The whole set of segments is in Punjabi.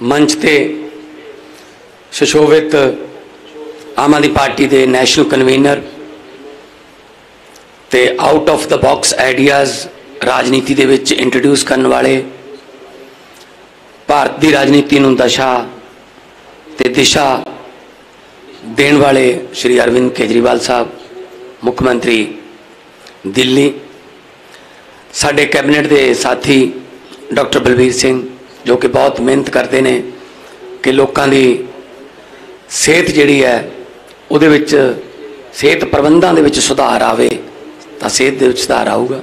ਮੰਚ ਤੇ ਸੁਸ਼ੋਭਿਤ ਆਮ ਆਦਮੀ ਪਾਰਟੀ ਦੇ ਨੈਸ਼ਨਲ ਕਨਵੀਨਰ ਤੇ out of the box ideas ਰਾਜਨੀਤੀ ਦੇ ਵਿੱਚ ਇੰਟਰੋਡਿਊਸ ਕਰਨ ਵਾਲੇ ਭਾਰਤ ਦੀ ਰਾਜਨੀਤੀ ਨੂੰ ਦਸ਼ਾ ਤੇ ਦਿਸ਼ਾ ਦੇਣ ਵਾਲੇ ਸ਼੍ਰੀ ਅਰਵਿੰਦ ਕੇਜਰੀਵਾਲ ਸਾਹਿਬ, ਮੁੱਖ ਮੰਤਰੀ ਦਿੱਲੀ, ਸਾਡੇ ਕੈਬਨਿਟ ਦੇ ਸਾਥੀ ਡਾਕਟਰ ਬਲਬੀਰ ਸਿੰਘ ਜੋ ਕਿ ਬਹੁਤ ਮਿਹਨਤ ਕਰਦੇ ਨੇ, ਕਿ ਲੋਕਾਂ ਦੀ ਸਿਹਤ ਜਿਹੜੀ ਹੈ, ਉਹਦੇ ਵਿੱਚ ਸਿਹਤ ਪ੍ਰਬੰਧਾਂ ਦੇ ਵਿੱਚ ਸੁਧਾਰ ਆਵੇ, ਤਾਂ ਸਿਹਤ ਦੇ ਵਿੱਚ ਸੁਧਾਰ ਆਊਗਾ।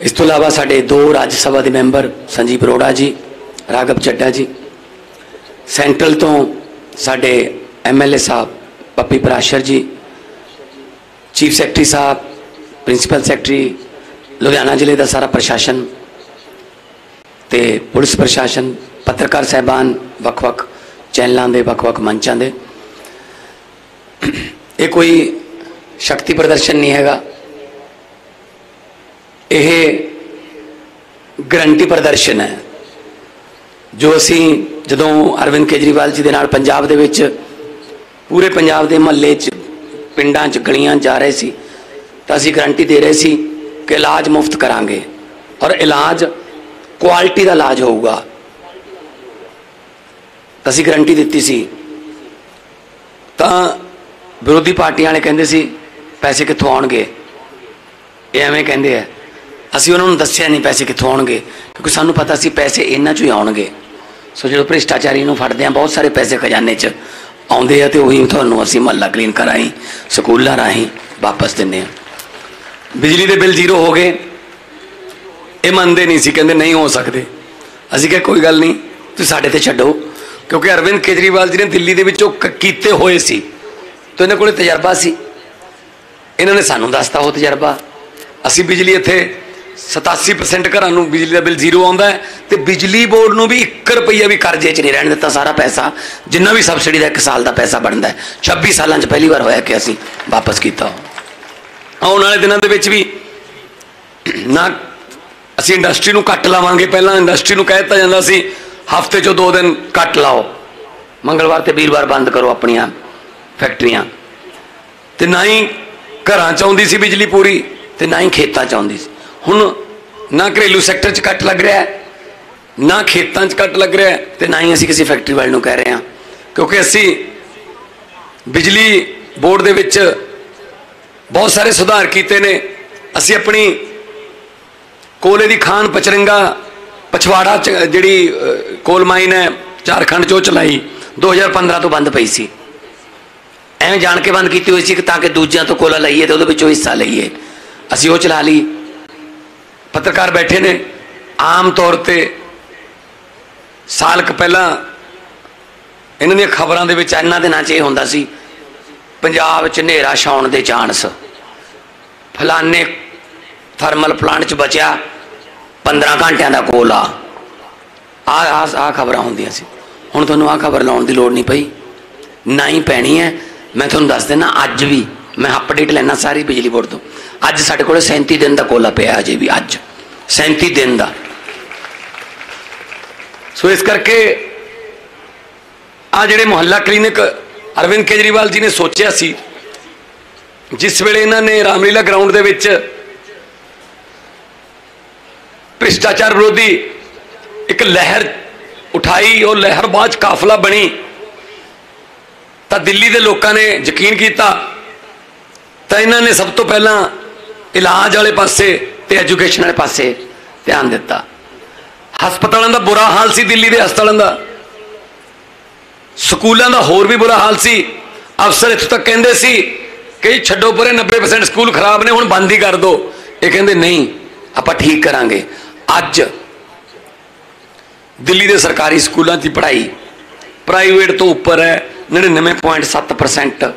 ਇਸ ਤੋਂ ਇਲਾਵਾ ਸਾਡੇ ਦੋ ਰਾਜ ਸਭਾ ਦੇ ਮੈਂਬਰ ਸੰਜੀਵ ਅਰੋੜਾ ਜੀ, ਰਾਘਵ ਚੱਡਾ ਜੀ, ਸੈਂਟਰਲ ਤੋਂ ਸਾਡੇ ਐਮਐਲਏ ਸਾਹਿਬ ਪੱਪੀ ਪਰਾਸ਼ਰ ਜੀ, ਚੀਫ ਸੈਕਟਰੀ ਸਾਹਿਬ, ਪ੍ਰਿੰਸੀਪਲ ਸੈਕਟਰੀ, ਲੁਧਿਆਣਾ ਜ਼ਿਲ੍ਹੇ ਦਾ ਸਾਰਾ ਪ੍ਰਸ਼ਾਸਨ ਤੇ ਪੁਲਿਸ ਪ੍ਰਸ਼ਾਸਨ, ਪੱਤਰਕਾਰ ਸਹਿਬਾਨ ਵੱਖ-ਵੱਖ ਚੈਨਲਾਂ ਦੇ, ਵੱਖ-ਵੱਖ ਮੰਚਾਂ ਦੇ। ਇਹ ਕੋਈ ਸ਼ਕਤੀ ਪ੍ਰਦਰਸ਼ਨ ਨਹੀਂ ਹੈਗਾ। ਇਹ ਗਰੰਟੀ ਪ੍ਰਦਰਸ਼ਨ ਹੈ। ਜੋ ਅਸੀਂ ਜਦੋਂ ਅਰਵਿੰਦ ਕੇਜਰੀਵਾਲ ਜੀ ਦੇ ਨਾਲ ਪੰਜਾਬ ਦੇ ਵਿੱਚ, ਪੂਰੇ ਪੰਜਾਬ ਦੇ ਮਹੱਲੇ 'ਚ, ਪਿੰਡਾਂ 'ਚ ਗਲੀਆਂ ਜਾ ਰਹੇ ਸੀ, ਤਾਂ ਅਸੀਂ ਗਰੰਟੀ ਦੇ ਰਹੇ ਸੀ ਕਿ ਇਲਾਜ ਮੁਫਤ ਕਰਾਂਗੇ। ਔਰ ਇਲਾਜ ਕੁਆਲਿਟੀ ਦਾ ਇਲਾਜ ਹੋਊਗਾ। ਅਸੀਂ ਗਰੰਟੀ ਦਿੱਤੀ ਸੀ। ਤਾਂ ਵਿਰੋਧੀ ਪਾਰਟੀਆਂ ਵਾਲੇ ਕਹਿੰਦੇ ਸੀ, ਪੈਸੇ ਕਿੱਥੋਂ ਆਉਣਗੇ? ਇਹ ਐਵੇਂ ਕਹਿੰਦੇ ਆ। ਅਸੀਂ ਉਹਨਾਂ ਨੂੰ ਦੱਸਿਆ ਨਹੀਂ ਪੈਸੇ ਕਿੱਥੋਂ ਆਉਣਗੇ, ਕਿਉਂਕਿ ਸਾਨੂੰ ਪਤਾ ਸੀ ਪੈਸੇ ਇਹਨਾਂ ਚੋਂ ਹੀ ਆਉਣਗੇ। ਸੋ ਜਦੋਂ ਭ੍ਰਿਸ਼ਟਾਚਾਰੀ ਨੂੰ ਫੜਦੇ ਆ ਬਹੁਤ ਸਾਰੇ ਪੈਸੇ ਖਜ਼ਾਨੇ 'ਚ ਆਉਂਦੇ ਆ ਤੇ ਉਹੀ ਤੁਹਾਨੂੰ ਅਸੀਂ ਮਹੱਲਾ ਕਲੀਨ ਕਰਾਈ ਸਕੂਲਾਂ ਰਾਹੀਂ ਵਾਪਸ ਦਿੰਨੇ ਆ ਬਿਜਲੀ ਦੇ ਬਿੱਲ ਜ਼ੀਰੋ ਹੋ ਗਏ। ਇਹ ਮੰਨਦੇ ਨਹੀਂ ਸੀ, ਕਹਿੰਦੇ ਨਹੀਂ ਹੋ ਸਕਦੇ। ਅਸੀਂ ਕਿਹਾ, ਕੋਈ ਗੱਲ ਨਹੀਂ, ਤੁਸੀਂ ਸਾਡੇ ਤੇ ਛੱਡੋ। ਕਿਉਂਕਿ ਅਰਵਿੰਦ ਕੇਜਰੀਵਾਲ ਜੀ ਨੇ ਦਿੱਲੀ ਦੇ ਵਿੱਚ ਉਹ ਕ- ਕੀਤੇ ਹੋਏ ਸੀ। ਤੇ ਇਹਨਾਂ ਕੋਲੇ ਤਜਰਬਾ ਸੀ। ਇਹਨਾਂ ਨੇ ਸਾਨੂੰ ਦੱਸਤਾ ਉਹ ਤਜਰਬਾ। ਅਸੀਂ ਬਿਜਲੀ ਇੱਥੇ 87% ਘਰਾਂ ਨੂੰ ਬਿਜਲੀ ਦਾ ਬਿੱਲ ਜ਼ੀਰੋ ਆਉਂਦਾ ਹੈ ਤੇ ਬਿਜਲੀ ਬੋਰਡ ਨੂੰ ਵੀ 1 ਰੁਪਈਆ ਵੀ ਕਰਜ਼ੇ 'ਚ ਨਹੀਂ ਰਹਿਣ ਦਿੱਤਾ ਸਾਰਾ ਪੈਸਾ, ਜਿੰਨਾ ਵੀ ਸਬਸਿਡੀ ਦਾ 1 ਸਾਲ ਦਾ ਪੈਸਾ ਬਣਦਾ ਹੈ। 26 ਸਾਲਾਂ 'ਚ ਪਹਿਲੀ ਵਾਰ ਹੋਇਆ ਕਿ ਅਸੀਂ ਵਾਪਸ ਕੀਤਾ। ਆਉਣ ਵਾਲੇ ਦਿਨਾਂ ਦੇ ਵਿੱਚ ਵੀ ਨਾ ਅਸੀਂ ਇੰਡਸਟਰੀ ਨੂੰ ਕੱਟ ਲਾਵਾਂਗੇ। ਪਹਿਲਾਂ ਇੰਡਸਟਰੀ ਨੂੰ ਕਹਿ ਦਿੱਤਾ ਜਾਂਦਾ ਸੀ, ਹਫ਼ਤੇ 'ਚੋਂ ਦੋ ਦਿਨ ਕੱਟ ਲਾਓ। ਮੰਗਲਵਾਰ ਤੇ ਵੀਰਵਾਰ ਬੰਦ ਕਰੋ ਆਪਣੀਆਂ ਫੈਕਟਰੀਆਂ। ਤੇ ਨਾ ਹੀ ਘਰਾਂ 'ਚ ਆਉਂਦੀ ਸੀ ਬਿਜਲੀ ਪੂਰੀ, ਤੇ ਨਾ ਹੀ ਖੇਤਾਂ 'ਚ ਆਉਂਦੀ ਸੀ। ਹੁਣ ਨਾ ਘਰੇਲੂ ਸੈਕਟਰ 'ਚ ਕੱਟ ਲੱਗ ਰਿਹਾ ਨਾ ਖੇਤਾਂ 'ਚ ਕੱਟ ਲੱਗ ਰਿਹਾ ਹੈ, ਤੇ ਨਾ ਹੀ ਅਸੀਂ ਕਿਸੇ ਫੈਕਟਰੀ ਵਾਲੇ ਨੂੰ ਕਹਿ ਰਹੇ ਹਾਂ। ਕਿਉਂਕਿ ਅਸੀਂ ਬਿਜਲੀ ਬੋਰਡ ਦੇ ਵਿੱਚ ਬਹੁਤ ਸਾਰੇ ਸੁਧਾਰ ਕੀਤੇ ਨੇ। ਅਸੀਂ ਆਪਣੀ ਕੋਲੇ ਦੀ ਖਾਨ ਪਚਰੰਗਾ, ਪਛਵਾੜਾ ਚ, ਜਿਹੜੀ ਕੋਲ ਮਾਈਨ ਹੈ, ਝਾਰਖੰਡ ਚੋਂ ਚਲਾਈ 2015 ਤੋਂ ਬੰਦ ਪਈ ਸੀ। ਐਵੇਂ ਜਾਣ ਕੇ ਬੰਦ ਕੀਤੀ ਹੋਈ ਸੀ ਕਿ ਤਾਂ ਕਿ ਦੂਜਿਆਂ ਤੋਂ ਕੋਲਾ ਲਈਏ ਤੇ ਉਹਦੇ ਵਿੱਚੋਂ ਹਿੱਸਾ ਲਈਏ। ਅਸੀਂ ਉਹ ਚਲਾ ਲਈ। ਪੱਤਰਕਾਰ ਬੈਠੇ ਨੇ। ਆਮ ਤੌਰ ਤੇ ਸਾਲ ਕੁ ਪਹਿਲਾਂ ਇਹਨਾਂ ਦੀਆਂ ਖਬਰਾਂ ਦੇ ਵਿੱਚ ਇਹਨਾਂ ਦਿਨਾਂ 'ਚ ਇਹ ਹੁੰਦਾ ਸੀ, ਪੰਜਾਬ 'ਚ ਹਨੇਰਾ ਛਾਉਣ ਦੇ ਚਾਂਸ। ਫਲਾਨੇ ਥਰਮਲ ਪਲਾਂਟ 'ਚ ਬਚਿਆ। 15 ਘੰਟਿਆਂ ਦਾ ਕੋਲਾ ਆ। ਆ ਆ ਖਬਰਾਂ ਹੁੰਦੀਆਂ ਸੀ। ਹੁਣ ਤੁਹਾਨੂੰ ਆ ਖਬਰ ਲਾਉਣ ਦੀ ਲੋੜ ਨਹੀਂ ਪਈ। ਨਾ ਹੀ ਪੈਣੀ ਹੈ। ਮੈਂ ਤੁਹਾਨੂੰ ਦੱਸ ਦਿੰਦਾ, ਅੱਜ ਵੀ ਮੈਂ ਅਪਡੇਟ ਲੈਣਾ ਸਾਰੀ ਬਿਜਲੀ ਬੋਰਡ ਤੋਂ। ਅੱਜ ਸਾਡੇ ਕੋਲ 37 ਦਿਨ ਦਾ ਕੋਲਾ ਪਿਆ ਅਜੇ ਵੀ, ਅੱਜ। 37 ਦਿਨ ਦਾ। ਸੋ ਇਸ ਕਰਕੇ ਆ ਜਿਹੜੇ ਮੁਹੱਲਾ ਕਲੀਨਿਕ ਅਰਵਿੰਦ ਕੇਜਰੀਵਾਲ ਜੀ ਨੇ ਸੋਚਿਆ ਸੀ, ਜਿਸ ਵੇਲੇ ਇਹਨਾਂ ਨੇ ਰਾਮਲੀਲਾ ਗਰਾਊਂਡ ਦੇ ਵਿੱਚ ਭ੍ਰਿਸ਼ਟਾਚਾਰ ਵਿਰੋਧੀ ਇੱਕ ਲਹਿਰ ਉਠਾਈ, ਉਹ ਲਹਿਰ ਬਾਅਦ 'ਚ ਕਾਫਲਾ ਬਣੀ। ਤਾਂ ਦਿੱਲੀ ਦੇ ਲੋਕਾਂ ਨੇ ਯਕੀਨ ਕੀਤਾ। ਤਾਂ ਇਹਨਾਂ ਨੇ ਸਭ ਤੋਂ ਪਹਿਲਾਂ ਇਲਾਜ ਵਾਲੇ ਪਾਸੇ ਤੇ ਐਜੂਕੇਸ਼ਨ ਵਾਲੇ ਪਾਸੇ ਧਿਆਨ ਦਿੱਤਾ। ਹਸਪਤਾਲਾਂ ਦਾ ਬੁਰਾ ਹਾਲ ਸੀ ਦਿੱਲੀ ਦੇ ਹਸਪਤਾਲਾਂ ਦਾ। ਸਕੂਲਾਂ ਦਾ ਹੋਰ ਵੀ ਬੁਰਾ ਹਾਲ ਸੀ। ਅਫਸਰ ਇੱਥੋਂ ਤੱਕ ਕਹਿੰਦੇ ਸੀ ਕਿ ਛੱਡੋ ਪਰੇ 90% ਸਕੂਲ ਖਰਾਬ ਨੇ, ਹੁਣ ਬੰਦ ਹੀ ਕਰ ਦਿਓ ਇਹ ਕਹਿੰਦੇ, ਨਹੀਂ, ਆਪਾਂ ਠੀਕ ਕਰਾਂਗੇ। ਅੱਜ ਦਿੱਲੀ ਦੇ ਸਰਕਾਰੀ ਸਕੂਲਾਂ ਦੀ ਪੜ੍ਹਾਈ ਪ੍ਰਾਈਵੇਟ ਤੋਂ ਉੱਪਰ ਹੈ। 99.7%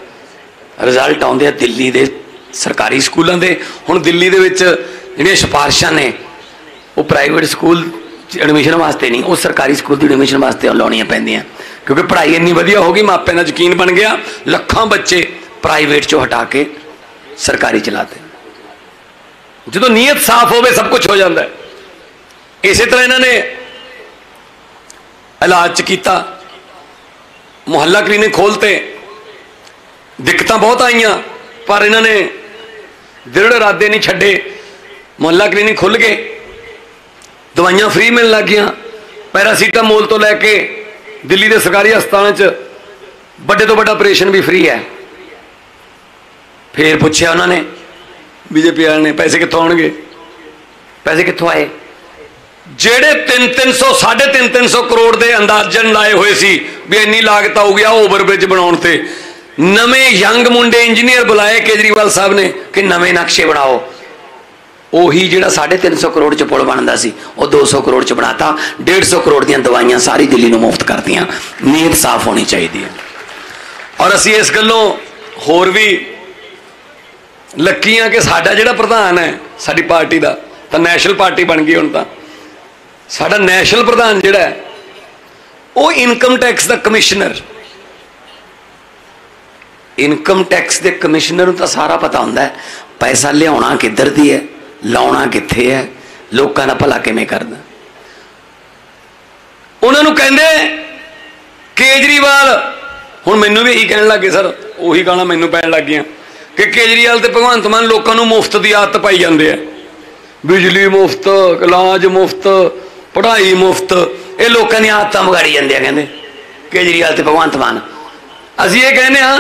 ਰਿਜ਼ਲਟ ਆਉਂਦੇ ਆ ਦਿੱਲੀ ਦੇ ਸਰਕਾਰੀ ਸਕੂਲਾਂ ਦੇ। ਹੁਣ ਦਿੱਲੀ ਦੇ ਵਿੱਚ ਜਿਹੜੀਆਂ ਸਿਫਾਰਿਸ਼ਾਂ ਨੇ, ਉਹ ਪ੍ਰਾਈਵੇਟ ਸਕੂਲ ਐਡਮਿਸ਼ਨ ਵਾਸਤੇ ਨਹੀਂ, ਉਹ ਸਰਕਾਰੀ ਸਕੂਲ ਦੀ ਐਡਮਿਸ਼ਨ ਵਾਸਤੇ ਲਾਉਣੀਆਂ ਪੈਂਦੀਆਂ। ਕਿਉਂਕਿ ਪੜ੍ਹਾਈ ਇੰਨੀ ਵਧੀਆ ਹੋ ਗਈ, ਮਾਪਿਆਂ ਦਾ ਯਕੀਨ ਬਣ ਗਿਆ, ਲੱਖਾਂ ਬੱਚੇ ਪ੍ਰਾਈਵੇਟ ਚੋਂ ਹਟਾ ਕੇ ਸਰਕਾਰੀ ਚਲਾਤੇ ਜਦੋਂ ਨੀਅਤ ਸਾਫ਼ ਹੋਵੇ, ਸਭ ਕੁਝ ਹੋ ਜਾਂਦਾ ਹੈ। ਇਸੇ ਤਰ੍ਹਾਂ ਇਹਨਾਂ ਨੇ ਇਲਾਜ ਚ ਕੀਤਾ। ਮੁਹੱਲਾ ਕਲੀਨਿਕ ਖੋਲਤੇ। ਦਿੱਕਤਾਂ ਬਹੁਤ ਆਈਆਂ, ਪਰ ਇਹਨਾਂ ਨੇ ਦ੍ਰਿੜ ਇਰਾਦੇ ਨਹੀਂ ਛੱਡੇ। ਮੁਹੱਲਾ ਕਲੀਨਿਕ ਖੁੱਲ ਗਏ। ਦਵਾਈਆਂ ਫ੍ਰੀ ਮਿਲਣ ਲੱਗ ਗਈਆਂ। ਪੈਰਾਸੀਟਾਮੋਲ ਤੋਂ ਲੈ ਕੇ ਦਿੱਲੀ ਦੇ ਸਰਕਾਰੀ ਹਸਪਤਾਲਾਂ 'ਚ ਵੱਡੇ ਤੋਂ ਵੱਡਾ ਆਪਰੇਸ਼ਨ ਵੀ ਫ੍ਰੀ ਹੈ। ਫੇਰ ਪੁੱਛਿਆ ਉਹਨਾਂ ਨੇ ਬੀਜੇਪੀ ਵਾਲਿਆਂ ਨੇ ਪੈਸੇ ਕਿੱਥੋਂ ਆਉਣਗੇ? ਪੈਸੇ ਕਿੱਥੋਂ ਆਏ? ਜਿਹੜੇ 3 300 3.5 300 ਕਰੋੜ ਦੇ ਅੰਦਾਜ਼ਨ ਲਾਏ ਹੋਏ ਸੀ ਵੀ ਇੰਨੀ ਲਾਗਤ ਆਊਗੀ ਆ ਓਵਰਬ੍ਰਿਜ ਬਣਾਉਣ ਤੇ। ਨਵੇਂ ਯੰਗ ਮੁੰਡੇ ਇੰਜੀਨੀਅਰ ਬੁਲਾਏ ਕੇਜਰੀਵਾਲ ਸਾਹਿਬ ਨੇ ਕਿ ਨਵੇਂ ਨਕਸ਼ੇ ਬਣਾਓ। ਉਹੀ ਜਿਹੜਾ 350 ਕਰੋੜ ਚ ਪੁਲ ਬਣਦਾ ਸੀ, ਉਹ 200 ਕਰੋੜ ਚ ਬਣਾਤਾ। 150 ਕਰੋੜ ਦੀਆਂ ਦਵਾਈਆਂ ਸਾਰੀ ਦਿੱਲੀ ਨੂੰ ਮੁਫਤ ਕਰਤੀਆਂ। ਨੀਅਤ ਸਾਫ਼ ਹੋਣੀ ਚਾਹੀਦੀ ਹੈ। ਔਰ ਅਸੀਂ ਇਸ ਗੱਲੋਂ ਹੋਰ ਵੀ ਲੱਕੀਆਂ ਕਿ ਸਾਡਾ ਜਿਹੜਾ ਪ੍ਰਧਾਨ ਹੈ, ਸਾਡੀ ਪਾਰਟੀ ਦਾ, ਤਾਂ ਨੈਸ਼ਨਲ ਪਾਰਟੀ ਬਣ ਗਈ ਹੁਣ ਤਾਂ। ਸਾਡਾ ਨੈਸ਼ਨਲ ਪ੍ਰਧਾਨ ਜਿਹੜਾ ਉਹ ਇਨਕਮ ਟੈਕਸ ਦਾ ਕਮਿਸ਼ਨਰ। ਇਨਕਮ ਟੈਕਸ ਦੇ ਕਮਿਸ਼ਨਰ ਨੂੰ ਤਾਂ ਸਾਰਾ ਪਤਾ ਹੁੰਦਾ ਹੈ, ਪੈਸਾ ਲਿਆਉਣਾ ਕਿੱਧਰ ਦੀ ਹੈ, ਲਾਉਣਾ ਕਿੱਥੇ ਹੈ, ਲੋਕਾਂ ਦਾ ਭਲਾ ਕਿਵੇਂ ਕਰਦਾ ਉਹਨਾਂ ਨੂੰ ਕਹਿੰਦੇ, ਕੇਜਰੀਵਾਲ, ਹੁਣ ਮੈਨੂੰ ਵੀ ਇਹੀ ਕਹਿਣ ਲੱਗੇ ਸਰ, ਉਹੀ ਗਾਣਾ ਮੈਨੂੰ ਪੈਣ ਲੱਗ ਗਿਆ ਕਿ ਕੇਜਰੀਵਾਲ ਤੇ ਭਗਵੰਤ ਮਾਨ ਲੋਕਾਂ ਨੂੰ ਮੁਫਤ ਦੀ ਆਦਤ ਪਾਈ ਜਾਂਦੇ ਆ। ਬਿਜਲੀ ਮੁਫਤ, ਇਲਾਜ ਮੁਫਤ ਪੜ੍ਹਾਈ ਮੁਫਤ। ਇਹ ਲੋਕਾਂ ਦੀਆਂ ਆਦਤਾਂ ਵਿਗਾੜੀ ਜਾਂਦੇ ਆ, ਕਹਿੰਦੇ। ਕੇਜਰੀਵਾਲ ਤੇ ਭਗਵੰਤ ਮਾਨ। ਅਸੀਂ ਇਹ ਕਹਿੰਦੇ ਆ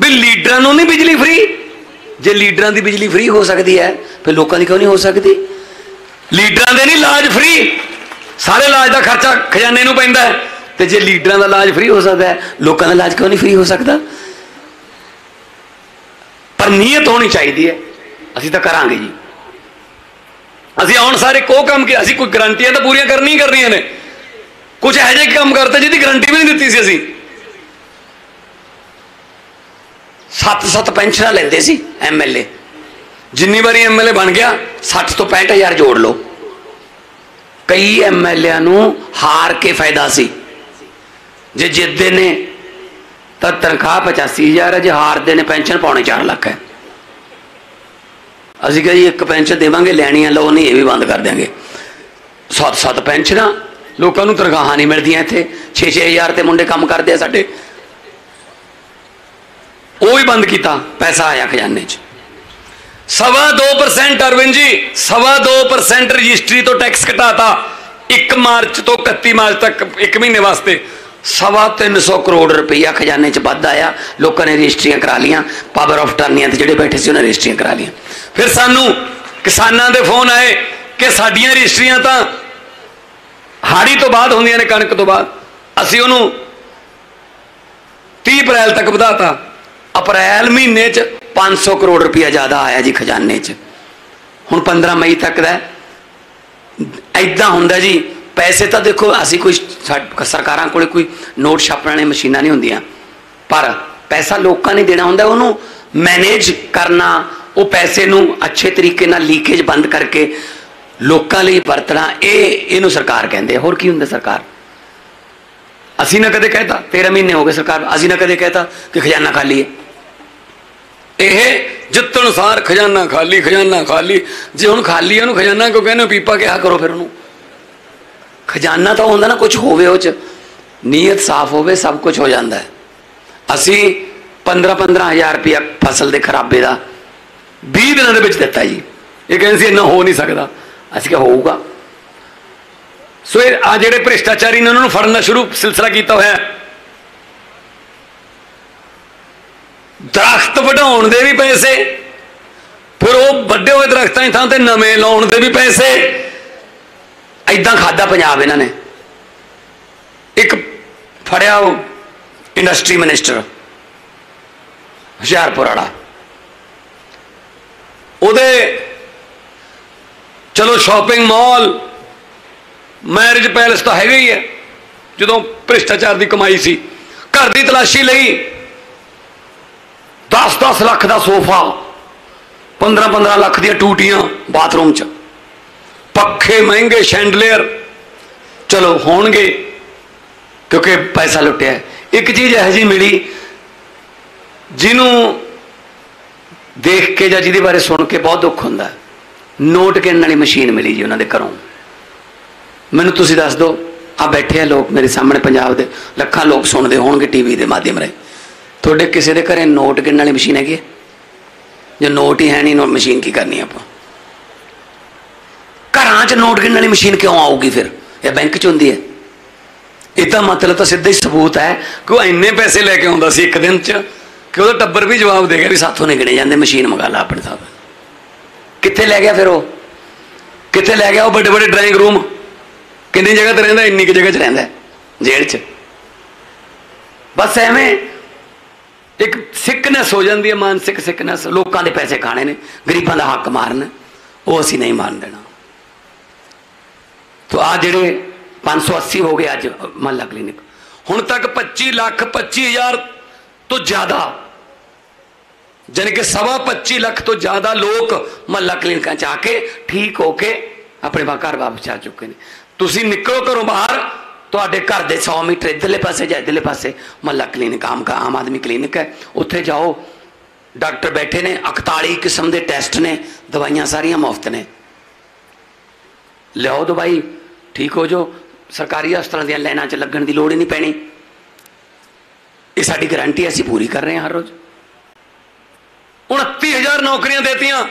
ਵੀ ਲੀਡਰਾਂ ਨੂੰ ਨਹੀਂ ਬਿਜਲੀ ਫ੍ਰੀ ਜੇ ਲੀਡਰਾਂ ਦੀ ਬਿਜਲੀ ਫ੍ਰੀ ਹੋ ਸਕਦੀ ਹੈ, ਫਿਰ ਲੋਕਾਂ ਦੀ ਕਿਉਂ ਨਹੀਂ ਹੋ ਸਕਦੀ? ਲੀਡਰਾਂ ਦੇ ਨਹੀਂ ਇਲਾਜ ਫ੍ਰੀ ਸਾਰੇ ਇਲਾਜ ਦਾ ਖਰਚਾ ਖਜ਼ਾਨੇ ਨੂੰ ਪੈਂਦਾ ਹੈ। ਤੇ ਜੇ ਲੀਡਰਾਂ ਦਾ ਇਲਾਜ ਫ੍ਰੀ ਹੋ ਸਕਦਾ ਹੈ, ਲੋਕਾਂ ਦਾ ਇਲਾਜ ਕਿਉਂ ਨਹੀਂ ਫ੍ਰੀ ਹੋ ਸਕਦਾ? ਪਰ ਨੀਅਤ ਹੋਣੀ ਚਾਹੀਦੀ ਹੈ। ਅਸੀਂ ਤਾਂ ਕਰਾਂਗੇ ਜੀ। ਅਸੀਂ ਆਉਣ ਸਾਰੇ ਕੋ ਕੰਮ ਕਿ ਅਸੀਂ ਕੋਈ ਗਰੰਟੀਆਂ ਤਾਂ ਪੂਰੀਆਂ ਕਰਨੀ ਕਰਨੀਆਂ ਨੇ। ਕੁਝ ਇਹੋ ਜਿਹੇ ਕੰਮ ਕਰਤੇ ਜਿਹਦੀ ਗਰੰਟੀ ਵੀ ਨਹੀਂ ਦਿੱਤੀ ਸੀ ਅਸੀਂ। ਸੱਤ ਸੱਤ ਪੈਨਸ਼ਨਾਂ ਲੈਂਦੇ ਸੀ ਐਮਐਲਏ ਜਿੰਨੀ ਵਾਰੀ ਐਮਐਲਏ ਬਣ ਗਿਆ 60 ਤੋਂ 65000 ਜੋੜ ਲਓ। ਕਈ ਐਮਐਲਏਆਂ ਨੂੰ ਹਾਰ ਕੇ ਫਾਇਦਾ ਸੀ। ਜੇ ਜਿੱਤਦੇ ਨੇ, ਤਾਂ ਤਨਖਾਹ 85000 ਹੈ, ਜੇ ਹਾਰਦੇ ਨੇ, ਪੈਨਸ਼ਨ ਪਾਉਣੇ 4 ਲੱਖ ਹੈ। ਅਸੀਂ ਕਿਹਾ ਜੀ, ਇੱਕ ਪੈਨਸ਼ਨ ਦੇਵਾਂਗੇ ਲੈਣੀ ਆ ਲਓ, ਨਹੀਂ, ਇਹ ਵੀ ਬੰਦ ਕਰ ਦਿਆਂਗੇ। ਸੱਤ ਸੱਤ ਪੈਨਸ਼ਨਾਂ, ਲੋਕਾਂ ਨੂੰ ਤਨਖਾਹਾਂ ਨਹੀਂ ਮਿਲਦੀਆਂ ਇੱਥੇ। 6-6000 ਤੇ ਮੁੰਡੇ ਕੰਮ ਕਰਦੇ ਆ ਸਾਡੇ। ਉਹ ਵੀ ਬੰਦ ਕੀਤਾ, ਪੈਸਾ ਆਇਆ ਖਜ਼ਾਨੇ 'ਚ। ਸਵਾ 2% ਅਰਵਿੰਦ ਜੀ, ਸਵਾ 2% ਰਜਿਸਟਰੀ ਤੋਂ ਟੈਕਸ ਘਟਾਤਾ। 1 ਮਾਰਚ ਤੋਂ 31 ਮਾਰਚ ਤੱਕ 1 ਮਹੀਨੇ ਵਾਸਤੇ। ਸਵਾ 300 ਕਰੋੜ ਰੁਪਈਆ ਖਜ਼ਾਨੇ 'ਚ ਵੱਧ ਆਇਆ। ਲੋਕਾਂ ਨੇ ਰਜਿਸਟਰੀਆਂ ਕਰਾ ਲੀਆਂ ਪਾਵਰ ਆਫ ਟਰਨੀਆਂ ਤੇ ਜਿਹੜੇ ਬੈਠੇ ਸੀ, ਉਹਨਾਂ ਰਜਿਸਟਰੀਆਂ ਕਰਾ ਲੀਆਂ ਫਿਰ ਸਾਨੂੰ ਕਿਸਾਨਾਂ ਦੇ ਫੋਨ ਆਏ ਕਿ ਸਾਡੀਆਂ ਰਜਿਸਟਰੀਆਂ ਤਾਂ ਹਾੜੀ ਤੋਂ ਬਾਅਦ ਹੁੰਦੀਆਂ ਨੇ, ਕਣਕ ਤੋਂ ਬਾਅਦ। ਅਸੀਂ ਉਹਨੂੰ 30 ਅਪ੍ਰੈਲ ਤੱਕ ਵਧਾਤਾ। ਅਪ੍ਰੈਲ ਮਹੀਨੇ 'ਚ 500 ਕਰੋੜ ਰੁਪਈਆ ਜ਼ਿਆਦਾ ਆਇਆ ਜੀ ਖਜ਼ਾਨੇ 'ਚ। ਹੁਣ 15 ਮਈ ਤੱਕ ਦਾ ਐਦਾਂ ਹੁੰਦਾ ਜੀ ਪੈਸੇ ਤਾਂ ਦੇਖੋ, ਅਸੀਂ ਕੋਈ ਸਾ- ਸਰਕਾਰਾਂ ਕੋਲੇ ਕੋਈ ਨੋਟ ਛਾਪਣ ਵਾਲੀਆਂ ਮਸ਼ੀਨਾਂ ਨਹੀਂ ਹੁੰਦੀਆਂ। ਪਰ ਪੈਸਾ ਲੋਕਾਂ ਨੇ ਦੇਣਾ ਹੁੰਦਾ, ਉਹਨੂੰ ਮੈਨੇਜ ਕਰਨਾ, ਉਹ ਪੈਸੇ ਨੂੰ ਅੱਛੇ ਤਰੀਕੇ ਨਾਲ ਲੀਕੇਜ ਬੰਦ ਕਰਕੇ ਲੋਕਾਂ ਲਈ ਵਰਤਣਾ, ਇਹ ਇਹਨੂੰ ਸਰਕਾਰ ਕਹਿੰਦੇ ਹੋਰ ਕੀ ਹੁੰਦਾ ਸਰਕਾਰ? ਅਸੀਂ ਨਾ ਕਦੇ ਕਹਿਤਾ 13 ਮਹੀਨੇ ਹੋ ਗਏ ਸਰਕਾਰ ਅਸੀਂ ਨਾ ਕਦੇ ਕਹਿਤਾ ਕਿ ਖਜ਼ਾਨਾ ਖਾਲੀ ਹੈ। ਇਹ ਜਿੱਤਣ ਸਾਰ ਖਜ਼ਾਨਾ ਖਾਲੀ ਖਜ਼ਾਨਾ ਖਾਲੀ। ਜੇ ਹੁਣ ਖਾਲੀ ਹੈ ਉਹਨੂੰ ਖਜ਼ਾਨਾ ਕਿਉਂ ਕਹਿੰਦੇ ਪੀਪਾ ਕਿਹਾ ਕਰੋ ਫਿਰ ਉਹਨੂੰ। ਖਜ਼ਾਨਾ ਤਾਂ ਹੁੰਦਾ ਨਾ ਕੁਝ ਹੋਵੇ ਉਹ ਚ। ਨੀਅਤ ਸਾਫ਼ ਹੋਵੇ, ਸਭ ਕੁਝ ਹੋ ਜਾਂਦਾ ਹੈ। ਅਸੀਂ 15 15000 ਰੁਪਇਆ ਫਸਲ ਦੇ ਖਰਾਬੇ ਦਾ 20 ਦਿਨਾਂ ਦੇ ਵਿੱਚ ਦਿੱਤਾ ਜੀ। ਇਹ ਕਹਿੰਦੇ ਸੀ, ਇੰਨਾ ਹੋ ਨਹੀਂ ਸਕਦਾ। ਅਸੀਂ ਕਿਹਾ, ਹੋਊਗਾ। ਸੋ ਇਹ ਆ ਜਿਹੜੇ ਭ੍ਰਿਸ਼ਟਾਚਾਰੀ ਨੇ, ਉਹਨਾਂ ਨੂੰ ਫੜਨ ਦਾ ਸ਼ੁਰੂ ਸਿਲਸਿਲਾ ਕੀਤਾ ਹੋਇਆ ਦਰਖਤ ਵਢਾਉਣ ਦੇ ਵੀ ਪੈਸੇ, ਫਿਰ ਉਹ ਵੱਡੇ ਹੋਏ ਦਰਖਤਾਂ ਦੀ ਥਾਂ ਤੇ ਨਵੇਂ ਲਾਉਣ ਦੇ ਵੀ ਪੈਸੇ। ਐਦਾਂ ਖਾਦਾ ਪੰਜਾਬ ਇਹਨਾਂ ਨੇ। ਇੱਕ ਫੜਿਆ ਉਹ ਇੰਡਸਟਰੀ ਮਿਨਿਸਟਰ ਹੁਸ਼ਿਆਰਪੁਰ ਵਾਲਾ। ਉਹਦੇ ਚਲੋ ਸ਼ਾਪਿੰਗ ਮਾਲ ਮੈਰਿਜ ਪੈਲਸ ਤਾਂ ਹੈਗਾ ਹੀ ਹੈ ਜਦੋਂ ਭ੍ਰਿਸ਼ਟਾਚਾਰ ਦੀ ਕਮਾਈ ਸੀ। ਘਰ ਦੀ ਤਲਾਸ਼ੀ ਲਈ 10-10 ਲੱਖ ਦਾ ਸੋਫਾ 15-15 ਲੱਖ ਦੀਆਂ ਟੂਟੀਆਂ ਬਾਥਰੂਮ 'ਚ। ਪੱਖੇ ਮਹਿੰਗੇ ਸ਼ੈਂਡਲੀਅਰ। ਚਲੋ, ਹੋਣਗੇ, ਕਿਉਂਕਿ ਪੈਸਾ ਲੁੱਟਿਆ। ਇੱਕ ਚੀਜ਼ ਇਹੋ ਜਿਹੀ ਮਿਲੀ, ਜਿਹਨੂੰ ਦੇਖ ਕੇ ਜਾਂ ਜਿਹਦੇ ਬਾਰੇ ਸੁਣ ਕੇ ਬਹੁਤ ਦੁੱਖ ਹੁੰਦਾ। ਨੋਟ ਗਿਣਨ ਵਾਲੀ ਮਸ਼ੀਨ ਮਿਲੀ ਜੀ ਉਹਨਾਂ ਦੇ ਘਰੋਂ। ਮੈਨੂੰ ਤੁਸੀਂ ਦੱਸ ਦਿਓ ਆ ਬੈਠੇ ਆ ਲੋਕ ਮੇਰੇ ਸਾਹਮਣੇ ਪੰਜਾਬ ਦੇ, ਲੱਖਾਂ ਲੋਕ ਸੁਣਦੇ ਹੋਣਗੇ ਟੀਵੀ ਦੇ ਮਾਧਿਅਮ ਰਾਹੀਂ। ਤੁਹਾਡੇ ਕਿਸੇ ਦੇ ਘਰੇ ਨੋਟ ਗਿਣਨ ਵਾਲੀ ਮਸ਼ੀਨ ਹੈਗੀ ਹੈ? ਜੇ ਨੋਟ ਹੀ ਹੈ ਨਹੀਂ ਨੋਟ ਮਸ਼ੀਨ ਕੀ ਕਰਨੀ ਆਪਾਂ? ਘਰਾਂ 'ਚ ਨੋਟ ਗਿਣਨ ਵਾਲੀ ਮਸ਼ੀਨ ਕਿਉਂ ਆਊਗੀ ਫਿਰ? ਇਹ ਬੈਂਕ 'ਚ ਹੁੰਦੀ ਹੈ। ਇਹਦਾ ਮਤਲਬ ਤਾਂ ਸਿੱਧਾ ਹੀ ਸਬੂਤ ਹੈ ਕਿ ਉਹ ਇੰਨੇ ਪੈਸੇ ਲੈ ਕੇ ਆਉਂਦਾ ਸੀ ਇੱਕ ਦਿਨ 'ਚ ਕਿ ਉਹਦਾ ਟੱਬਰ ਵੀ ਜਵਾਬ ਦੇ ਗਿਆ ਵੀ ਸਾਥੋਂ ਨਹੀਂ ਗਿਣੇ ਜਾਂਦੇ ਮਸ਼ੀਨ ਮੰਗਾ ਲਾ ਆਪਣੇ ਸਾਹਿਬ ਕਿੱਥੇ ਲੈ ਗਿਆ ਫਿਰ ਉਹ? ਕਿੱਥੇ ਲੈ ਗਿਆ ਉਹ ਵੱਡੇ ਵੱਡੇ ਡਰਾਇੰਗ ਰੂਮ ਕਿੰਨੀ ਜਗ੍ਹਾ ਤੇ ਰਹਿੰਦਾ, ਇੰਨੀ ਕਿ ਜਗ੍ਹਾ 'ਚ ਰਹਿੰਦਾ ਜੇਲ੍ਹ 'ਚ। ਬਸ ਐਵੇਂ ਇੱਕ ਸਿਕਨੈਸ ਹੋ ਜਾਂਦੀ ਹੈ, ਮਾਨਸਿਕ ਸਿਕਨੈਸ ਲੋਕਾਂ ਦੇ ਪੈਸੇ ਖਾਣੇ ਨੇ, ਗਰੀਬਾਂ ਦਾ ਹੱਕ ਮਾਰਨਾ। ਉਹ ਅਸੀਂ ਨਹੀਂ ਮਾਰਨ ਦੇਣਾ। ਤੋ ਆ ਜਿਹੜੇ 580 ਹੋ ਗਏ ਅੱਜ ਮਹੱਲਾ ਕਲੀਨਿਕ ਹੁਣ ਤੱਕ 25 ਲੱਖ 25000 ਤੋਂ ਜ਼ਿਆਦਾ, ਜਾਣੀ ਕਿ ਸਵਾ 25 ਲੱਖ ਤੋਂ ਜ਼ਿਆਦਾ ਲੋਕ ਮਹੱਲਾ ਕਲੀਨਿਕਾਂ ਚ ਆ ਕੇ ਠੀਕ ਹੋ ਕੇ ਆਪਣੇ ਘਰ ਵਾਪਸ ਆ ਚੁੱਕੇ ਨੇ। ਤੁਸੀਂ ਨਿਕਲੋ ਘਰੋਂ ਬਾਹਰ, ਤੁਹਾਡੇ ਘਰ ਦੇ 100 ਮੀਟਰ ਇੱਧਰਲੇ ਪਾਸੇ ਜਾਂ ਇੱਧਰਲੇ ਪਾਸੇ ਮਹੱਲਾ ਕਲੀਨਿਕ ਆਮ ਕਾ ਆਮ ਆਦਮੀ ਕਲੀਨਿਕ ਹੈ। ਉੱਥੇ ਜਾਓ, ਡਾਕਟਰ ਬੈਠੇ ਨੇ 41 ਕਿਸਮ ਦੇ ਟੈਸਟ ਨੇ, ਦਵਾਈਆਂ ਸਾਰੀਆਂ ਮੁਫਤ ਨੇ। ਲਿਆਓ ਦਵਾਈ। ਠੀਕ ਹੋ ਜਾਓ। ਸਰਕਾਰੀ ਹਸਪਤਾਲਾਂ ਦੀਆਂ ਲਾਈਨਾਂ 'ਚ ਲੱਗਣ ਦੀ ਲੋੜ ਹੀ ਨਹੀਂ ਪੈਣੀ। ਇਹ ਸਾਡੀ ਗਾਰੰਟੀ ਅਸੀਂ ਪੂਰੀ ਕਰ ਰਹੇ ਹਾਂ ਹਰ ਰੋਜ਼। 29000 ਨੌਕਰੀਆਂ ਦੇਤੀਆਂ।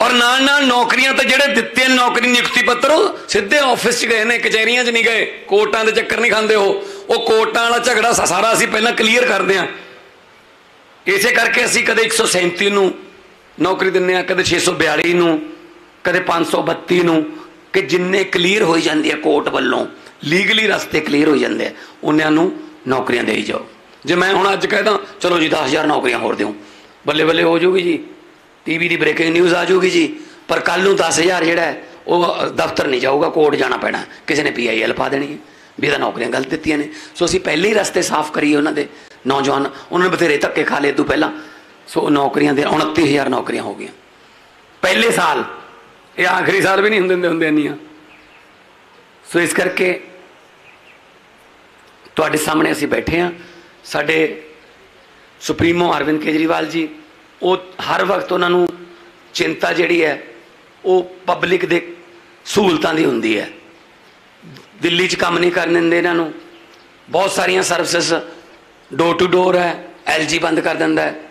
ਔਰ ਨਾਲ ਨਾਲ ਨੌਕਰੀਆਂ ਤਾਂ ਜਿਹੜੇ ਦਿੱਤੇ ਨੌਕਰੀ ਨਿਯੁਕਤੀ ਪੱਤਰ, ਉਹ ਸਿੱਧੇ ਆਫਿਸ 'ਚ ਗਏ ਨੇ, ਕਚਹਿਰੀਆਂ 'ਚ ਨਹੀਂ ਗਏ। ਕੋਰਟਾਂ ਦੇ ਚੱਕਰ ਨਹੀਂ ਖਾਂਦੇ ਉਹ। ਉਹ ਕੋਰਟਾਂ ਵਾਲਾ ਝਗੜਾ ਸਾਰਾ ਅਸੀਂ ਪਹਿਲਾਂ ਕਲੀਅਰ ਕਰਦੇ ਹਾਂ। ਇਸੇ ਕਰਕੇ ਅਸੀਂ ਕਦੇ 137 ਨੂੰ ਨੌਕਰੀ ਦਿੰਨੇ ਆ ਕਦੇ 642 ਨੂੰ, ਕਦੇ 532 ਨੂੰ। ਕਿ ਜਿੰਨੇ ਕਲੀਅਰ ਹੋਈ ਜਾਂਦੀ ਹੈ ਕੋਰਟ ਵੱਲੋਂ ਲੀਗਲੀ ਰਸਤੇ ਕਲੀਅਰ ਹੋ ਜਾਂਦੇ ਆ, ਉਹਨਾਂ ਨੂੰ ਨੌਕਰੀਆਂ ਦੇਈ ਜਾਓ। ਜੇ ਮੈਂ ਹੁਣ ਅੱਜ ਕਹਿਦਾ ਚਲੋ ਜੀ 10000 ਨੌਕਰੀਆਂ ਹੋਰ ਦਿਓ। ਬੱਲੇ ਬੱਲੇ ਹੋ ਜਾਊਗੀ ਜੀ। ਟੀਵੀ ਦੀ ਬ੍ਰੇਕਿੰਗ ਨਿਊਜ਼ ਆ ਜਾਊਗੀ ਜੀ। ਪਰ ਕੱਲ ਨੂੰ 10000 ਜਿਹੜਾ ਉਹ ਦਫ਼ਤਰ ਨਹੀਂ ਜਾਊਗਾ ਕੋਰਟ ਜਾਣਾ ਪੈਣਾ। ਕਿਸੇ ਨੇ ਪੀਆਈਐਲ ਪਾ ਦੇਣੀ ਹੈ। ਵੀ ਇਹਦਾ ਨੌਕਰੀਆਂ ਗਲਤ ਦਿੱਤੀਆਂ ਨੇ। ਸੋ ਅਸੀਂ ਪਹਿਲੇ ਹੀ ਰਸਤੇ ਸਾਫ਼ ਕਰੀਏ ਉਹਨਾਂ ਦੇ ਨੌਜਵਾਨ। ਉਹਨਾਂ ਨੇ ਬਥੇਰੇ ਧੱਕੇ ਖਾ ਲਏ ਤੋਂ ਪਹਿਲਾਂ। ਸੋ ਨੌਕਰੀਆਂ ਦੇ 29000 ਨੌਕਰੀਆਂ ਹੋ ਗਈਆਂ। ਪਹਿਲੇ ਸਾਲ ਇਹ ਆਖਰੀ ਸਾਲ ਵੀ ਨਹੀਂ ਹੁੰਦੇ ਹੁੰਦੇ ਇੰਨੀਆਂ। ਸੋ ਇਸ ਕਰਕੇ ਤੁਹਾਡੇ ਸਾਹਮਣੇ ਅਸੀਂ ਬੈਠੇ ਹਾਂ। ਸਾਡੇ ਸੁਪਰੀਮੋ ਅਰਵਿੰਦ ਕੇਜਰੀਵਾਲ ਜੀ, ਉਹ ਹਰ ਵਕਤ ਉਹਨਾਂ ਨੂੰ ਚਿੰਤਾ ਜਿਹੜੀ ਹੈ, ਉਹ ਪਬਲਿਕ ਦੇ ਸਹੂਲਤਾਂ ਦੀ ਹੁੰਦੀ ਹੈ। ਦਿੱਲੀ 'ਚ ਕੰਮ ਨਹੀਂ ਕਰਨ ਦਿੰਦੇ ਇਹਨਾਂ ਨੂੰ। ਬਹੁਤ ਸਾਰੀਆਂ ਸਰਵਿਸਿਜ਼ ਡੋਰ ਟੂ ਡੋਰ ਹੈ ਐਲਜੀ ਬੰਦ ਕਰ ਦਿੰਦਾ ਹੈ।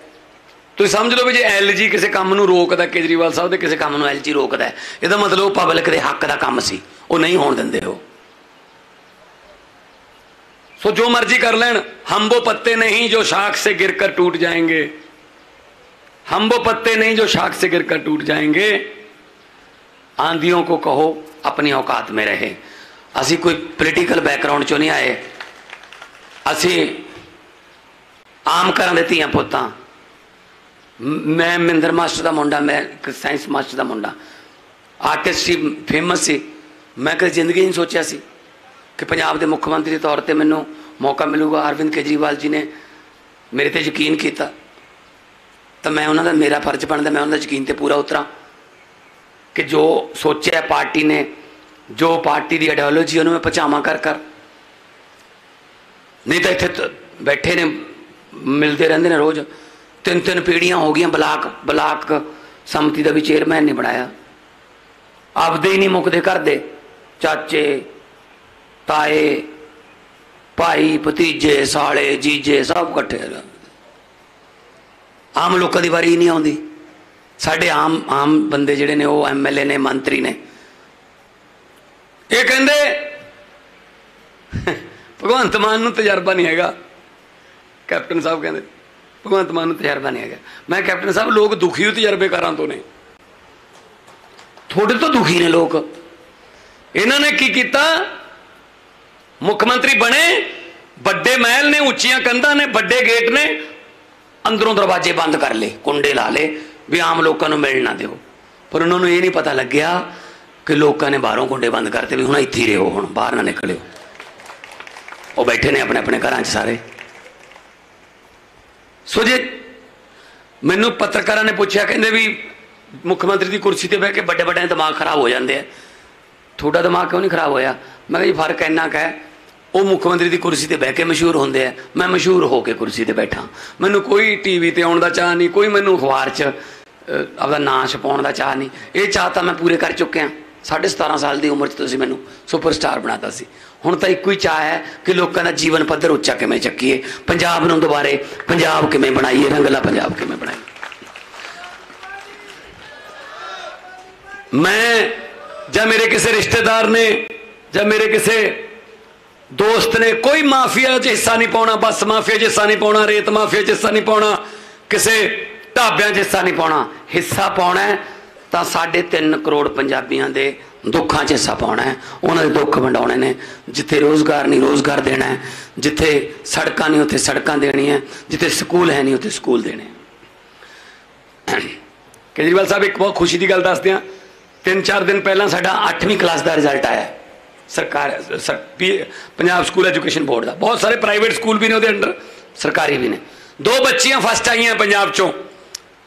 ਤੁਸੀਂ ਸਮਝ ਲਓ ਵੀ ਜੇ ਐਲਜੀ ਕਿਸੇ ਕੰਮ ਨੂੰ ਰੋਕਦਾ, ਕੇਜਰੀਵਾਲ ਸਾਹਿਬ ਦੇ ਕਿਸੇ ਕੰਮ ਨੂੰ ਐਲਜੀ ਰੋਕਦਾ ਇਹਦਾ ਮਤਲਬ ਉਹ ਪਬਲਿਕ ਦੇ ਹੱਕ ਦਾ ਕੰਮ ਸੀ, ਉਹ ਨਹੀਂ ਹੋਣ ਦਿੰਦੇ ਉਹ। ਸੋ ਜੋ ਮਰਜ਼ੀ ਕਰ ਲੈਣ, ਹੰਬੋ ਪੱਤੇ ਨਹੀਂ ਜੋ ਸ਼ਾਖ ਸੇ ਗਿਰ ਕਰ ਟੂਟ ਜਾਏंगे ਹੰਬੋ ਪੱਤੇ ਨਹੀਂ ਜੋ ਸ਼ਾਖ ਸੇ ਗਿਰ ਕਰ ਟੂਟ ਜਾਏंगे ਆਂਧੀਆਂ ਕੋ ਕਹੋ, ਆਪਣੀ ਔਕਾਤ ਮੇ ਰਹੇ। ਅਸੀਂ ਕੋਈ ਪੋਲੀਟੀਕਲ ਬੈਕਗ੍ਰਾਉਂਡ ਚੋਂ ਨਹੀਂ ਆਏ। ਅਸੀਂ ਆਮ ਘਰਾਂ ਦੇ ਧੀਆਂ ਪੁੱਤਾਂ ਮੈਂ ਮਹਿੰਦਰ ਮਾਸਟਰ ਦਾ ਮੁੰਡਾ, ਮੈਂ ਇੱਕ ਸਾਇੰਸ ਮਾਸਟਰ ਦਾ ਮੁੰਡਾ। ਆਰਟਿਸਟ ਸੀ ਫੇਮਸ ਸੀ। ਮੈਂ ਕਦੇ ਜ਼ਿੰਦਗੀ ਨਹੀਂ ਸੋਚਿਆ ਸੀ ਕਿ ਪੰਜਾਬ ਦੇ ਮੁੱਖ ਮੰਤਰੀ ਦੇ ਤੌਰ ਤੇ ਮੈਨੂੰ ਮੌਕਾ ਮਿਲੂਗਾ। ਅਰਵਿੰਦ ਕੇਜਰੀਵਾਲ ਜੀ ਨੇ ਮੇਰੇ ਤੇ ਯਕੀਨ ਕੀਤਾ। ਤਾਂ ਮੈਂ ਉਹਨਾਂ ਦਾ, ਮੇਰਾ ਫਰਜ਼ ਬਣਦਾ, ਮੈਂ ਉਹਨਾਂ ਦਾ ਯਕੀਨ ਤੇ ਪੂਰਾ ਉਤਰਾਂ ਕਿ ਜੋ ਸੋਚਿਆ ਪਾਰਟੀ ਨੇ, ਜੋ ਪਾਰਟੀ ਦੀ ਆਈਡੀਓਲੋਜੀ ਉਹਨੂੰ ਮੈਂ ਪਛਾਵਾਂ ਕਰ ਕਰ ਨਹੀਂ ਤਾਂ ਇੱਥੇ ਬੈਠੇ ਨੇ, ਮਿਲਦੇ ਰਹਿੰਦੇ ਨੇ ਰੋਜ਼। ਤਿੰਨ ਤਿੰਨ ਪੀੜ੍ਹੀਆਂ ਹੋ ਗਈਆਂ ਬਲਾਕ ਬਲਾਕ ਸੰਮਤੀ ਦਾ ਵੀ ਚੇਅਰਮੈਨ ਨੇ ਬਣਾਇਆ। ਆਪਦੇ ਹੀ ਨਹੀਂ ਮੁੱਕਦੇ ਘਰ ਦੇ ਚਾਚੇ, ਤਾਏ, ਭਾਈ, ਭਤੀਜੇ, ਸਾਲੇ, ਜੀਜੇ ਸਭ ਇਕੱਠੇ ਆਮ ਲੋਕਾਂ ਦੀ ਵਾਰੀ ਨਹੀਂ ਆਉਂਦੀ। ਸਾਡੇ ਆਮ ਆਮ ਬੰਦੇ ਜਿਹੜੇ ਨੇ ਉਹ ਐਮਐਲਏ ਨੇ, ਮੰਤਰੀ ਨੇ। ਇਹ ਕਹਿੰਦੇ, ਭਗਵੰਤ ਮਾਨ ਨੂੰ ਤਜਰਬਾ ਨਹੀਂ ਹੈਗਾ। ਕੈਪਟਨ ਸਾਹਿਬ ਕਹਿੰਦੇ ਭਗਵੰਤ ਮਾਨ ਨੂੰ ਤਜਰਬਾ ਨਹੀਂ ਹੈਗਾ। ਮੈਂ ਕੈਪਟਨ ਸਾਹਿਬ, ਲੋਕ ਦੁਖੀ ਹੋ ਤਜਰਬੇਕਾਰਾਂ ਤੋਂ ਨੇ। ਤੁਹਾਡੇ ਤੋਂ ਦੁਖੀ ਨੇ ਲੋਕ। ਇਹਨਾਂ ਨੇ ਕੀ ਕੀਤਾ? ਮੁੱਖ ਮੰਤਰੀ ਬਣੇ, ਵੱਡੇ ਮਹਿਲ ਨੇ, ਉੱਚੀਆਂ ਕੰਧਾਂ ਨੇ, ਵੱਡੇ ਗੇਟ ਨੇ, ਅੰਦਰੋਂ ਦਰਵਾਜ਼ੇ ਬੰਦ ਕਰ ਲਏ, ਕੁੰਡੇ ਲਾ ਲਏ, ਵੀ ਆਮ ਲੋਕਾਂ ਨੂੰ ਮਿਲ ਨਾ ਦਿਓ। ਪਰ ਉਹਨਾਂ ਨੂੰ ਇਹ ਨਹੀਂ ਪਤਾ ਲੱਗਿਆ ਕਿ ਲੋਕਾਂ ਨੇ ਬਾਹਰੋਂ ਕੁੰਡੇ ਬੰਦ ਕਰਤੇ ਵੀ ਹੁਣ ਇੱਥੇ ਹੀ ਰਹੋ, ਹੁਣ ਬਾਹਰ ਨਾ ਨਿਕਲਿਓ। ਉਹ ਬੈਠੇ ਨੇ ਆਪਣੇ ਆਪਣੇ ਘਰਾਂ 'ਚ ਸਾਰੇ। ਸੋ ਜੇ ਮੈਨੂੰ ਪੱਤਰਕਾਰਾਂ ਨੇ ਪੁੱਛਿਆ, ਕਹਿੰਦੇ ਵੀ ਮੁੱਖ ਮੰਤਰੀ ਦੀ ਕੁਰਸੀ ਤੇ ਬਹਿ ਕੇ ਵੱਡੇ ਵੱਡੇ ਦਿਮਾਗ ਖਰਾਬ ਹੋ ਜਾਂਦੇ ਆ। ਤੁਹਾਡਾ ਦਿਮਾਗ ਕਿਉਂ ਨਹੀਂ ਖਰਾਬ ਹੋਇਆ? ਮੈਂ ਕਿਹਾ ਜੀ, ਫ਼ਰਕ ਇੰਨਾ ਕੁ ਹੈ, ਉਹ ਮੁੱਖ ਮੰਤਰੀ ਦੀ ਕੁਰਸੀ ਤੇ ਬਹਿ ਕੇ ਮਸ਼ਹੂਰ ਹੁੰਦੇ ਆ। ਮੈਂ ਮਸ਼ਹੂਰ ਹੋ ਕੇ ਕੁਰਸੀ ਤੇ ਬੈਠਾ। ਮੈਨੂੰ ਕੋਈ ਟੀਵੀ ਤੇ ਆਉਣ ਦਾ ਚਾਹ ਨਹੀਂ, ਕੋਈ ਮੈਨੂੰ ਅਖਬਾਰ 'ਚ ਆਪਦਾ ਨਾਂ ਛਪਾਉਣ ਦਾ ਚਾਹ ਨਹੀਂ। ਇਹ ਚਾਹ ਤਾਂ ਮੈਂ ਪੂਰੇ ਕਰ ਚੁੱਕਿਆ। ਸਾਢੇ 17 ਸਾਲ ਦੀ ਉਮਰ 'ਚ ਤੁਸੀਂ ਮੈਨੂੰ ਸੁਪਰਸਟਾਰ ਬਣਾਤਾ ਸੀ। ਹੁਣ ਤਾਂ ਇੱਕੋ ਹੀ ਚਾਹ ਹੈ ਕਿ ਲੋਕਾਂ ਦਾ ਜੀਵਨ ਪੱਧਰ ਉੱਚਾ ਕਿਵੇਂ ਚੱਕੀਏ। ਪੰਜਾਬ ਨੂੰ ਦੁਬਾਰੇ ਪੰਜਾਬ ਕਿਵੇਂ ਬਣਾਈਏ, ਰੰਗਲਾ ਪੰਜਾਬ ਕਿਵੇਂ ਬਣਾਈਏ। ਮੈਂ ਜਾਂ ਮੇਰੇ ਕਿਸੇ ਰਿਸ਼ਤੇਦਾਰ ਨੇ ਜਾਂ ਮੇਰੇ ਕਿਸੇ ਦੋਸਤ ਨੇ ਕੋਈ ਮਾਫੀਆ 'ਚ ਹਿੱਸਾ ਨਹੀਂ ਪਾਉਣਾ, ਬੱਸ ਮਾਫੀਆ 'ਚ ਹਿੱਸਾ ਨਹੀਂ ਪਾਉਣਾ, ਰੇਤ ਮਾਫੀਆ 'ਚ ਹਿੱਸਾ ਨਹੀਂ ਪਾਉਣਾ, ਕਿਸੇ ਢਾਬਿਆਂ 'ਚ ਹਿੱਸਾ ਨਹੀਂ ਪਾਉਣਾ। ਹਿੱਸਾ ਪਾਉਣਾ ਹੈ ਤਾਂ 3.5 ਕਰੋੜ ਪੰਜਾਬੀਆਂ ਦੇ ਦੁੱਖਾਂ 'ਚ ਹਿੱਸਾ ਪਾਉਣਾ ਹੈ। ਉਹਨਾਂ ਦੇ ਦੁੱਖ ਵੰਡਾਉਣੇ ਨੇ। ਜਿੱਥੇ ਰੋਜ਼ਗਾਰ ਨਹੀਂ, ਰੋਜ਼ਗਾਰ ਦੇਣਾ ਹੈ। ਜਿੱਥੇ ਸੜਕਾਂ ਨਹੀਂ, ਉੱਥੇ ਸੜਕਾਂ ਦੇਣੀਆਂ ਜਿੱਥੇ ਸਕੂਲ ਹੈ ਨਹੀਂ, ਉੱਥੇ ਸਕੂਲ ਦੇਣੇ ਕੇਜਰੀਵਾਲ ਸਾਹਿਬ, ਇੱਕ ਬਹੁਤ ਖੁਸ਼ੀ ਦੀ ਗੱਲ ਦੱਸਦੇ ਆ ਤਿੰਨ ਚਾਰ ਦਿਨ ਪਹਿਲਾਂ ਸਾਡਾ 8ਵੀਂ ਕਲਾਸ ਦਾ ਰਿਜ਼ਲਟ ਆਇਆ ਸਰਕਾਰ ਪੰਜਾਬ ਸਕੂਲ ਐਜੂਕੇਸ਼ਨ ਬੋਰਡ ਦਾ। ਬਹੁਤ ਸਾਰੇ ਪ੍ਰਾਈਵੇਟ ਸਕੂਲ ਵੀ ਨੇ ਉਹਦੇ ਅੰਡਰ। ਸਰਕਾਰੀ ਵੀ ਨੇ। ਦੋ ਬੱਚੀਆਂ ਫਸਟ ਆਈਆਂ ਪੰਜਾਬ ਚੋਂ।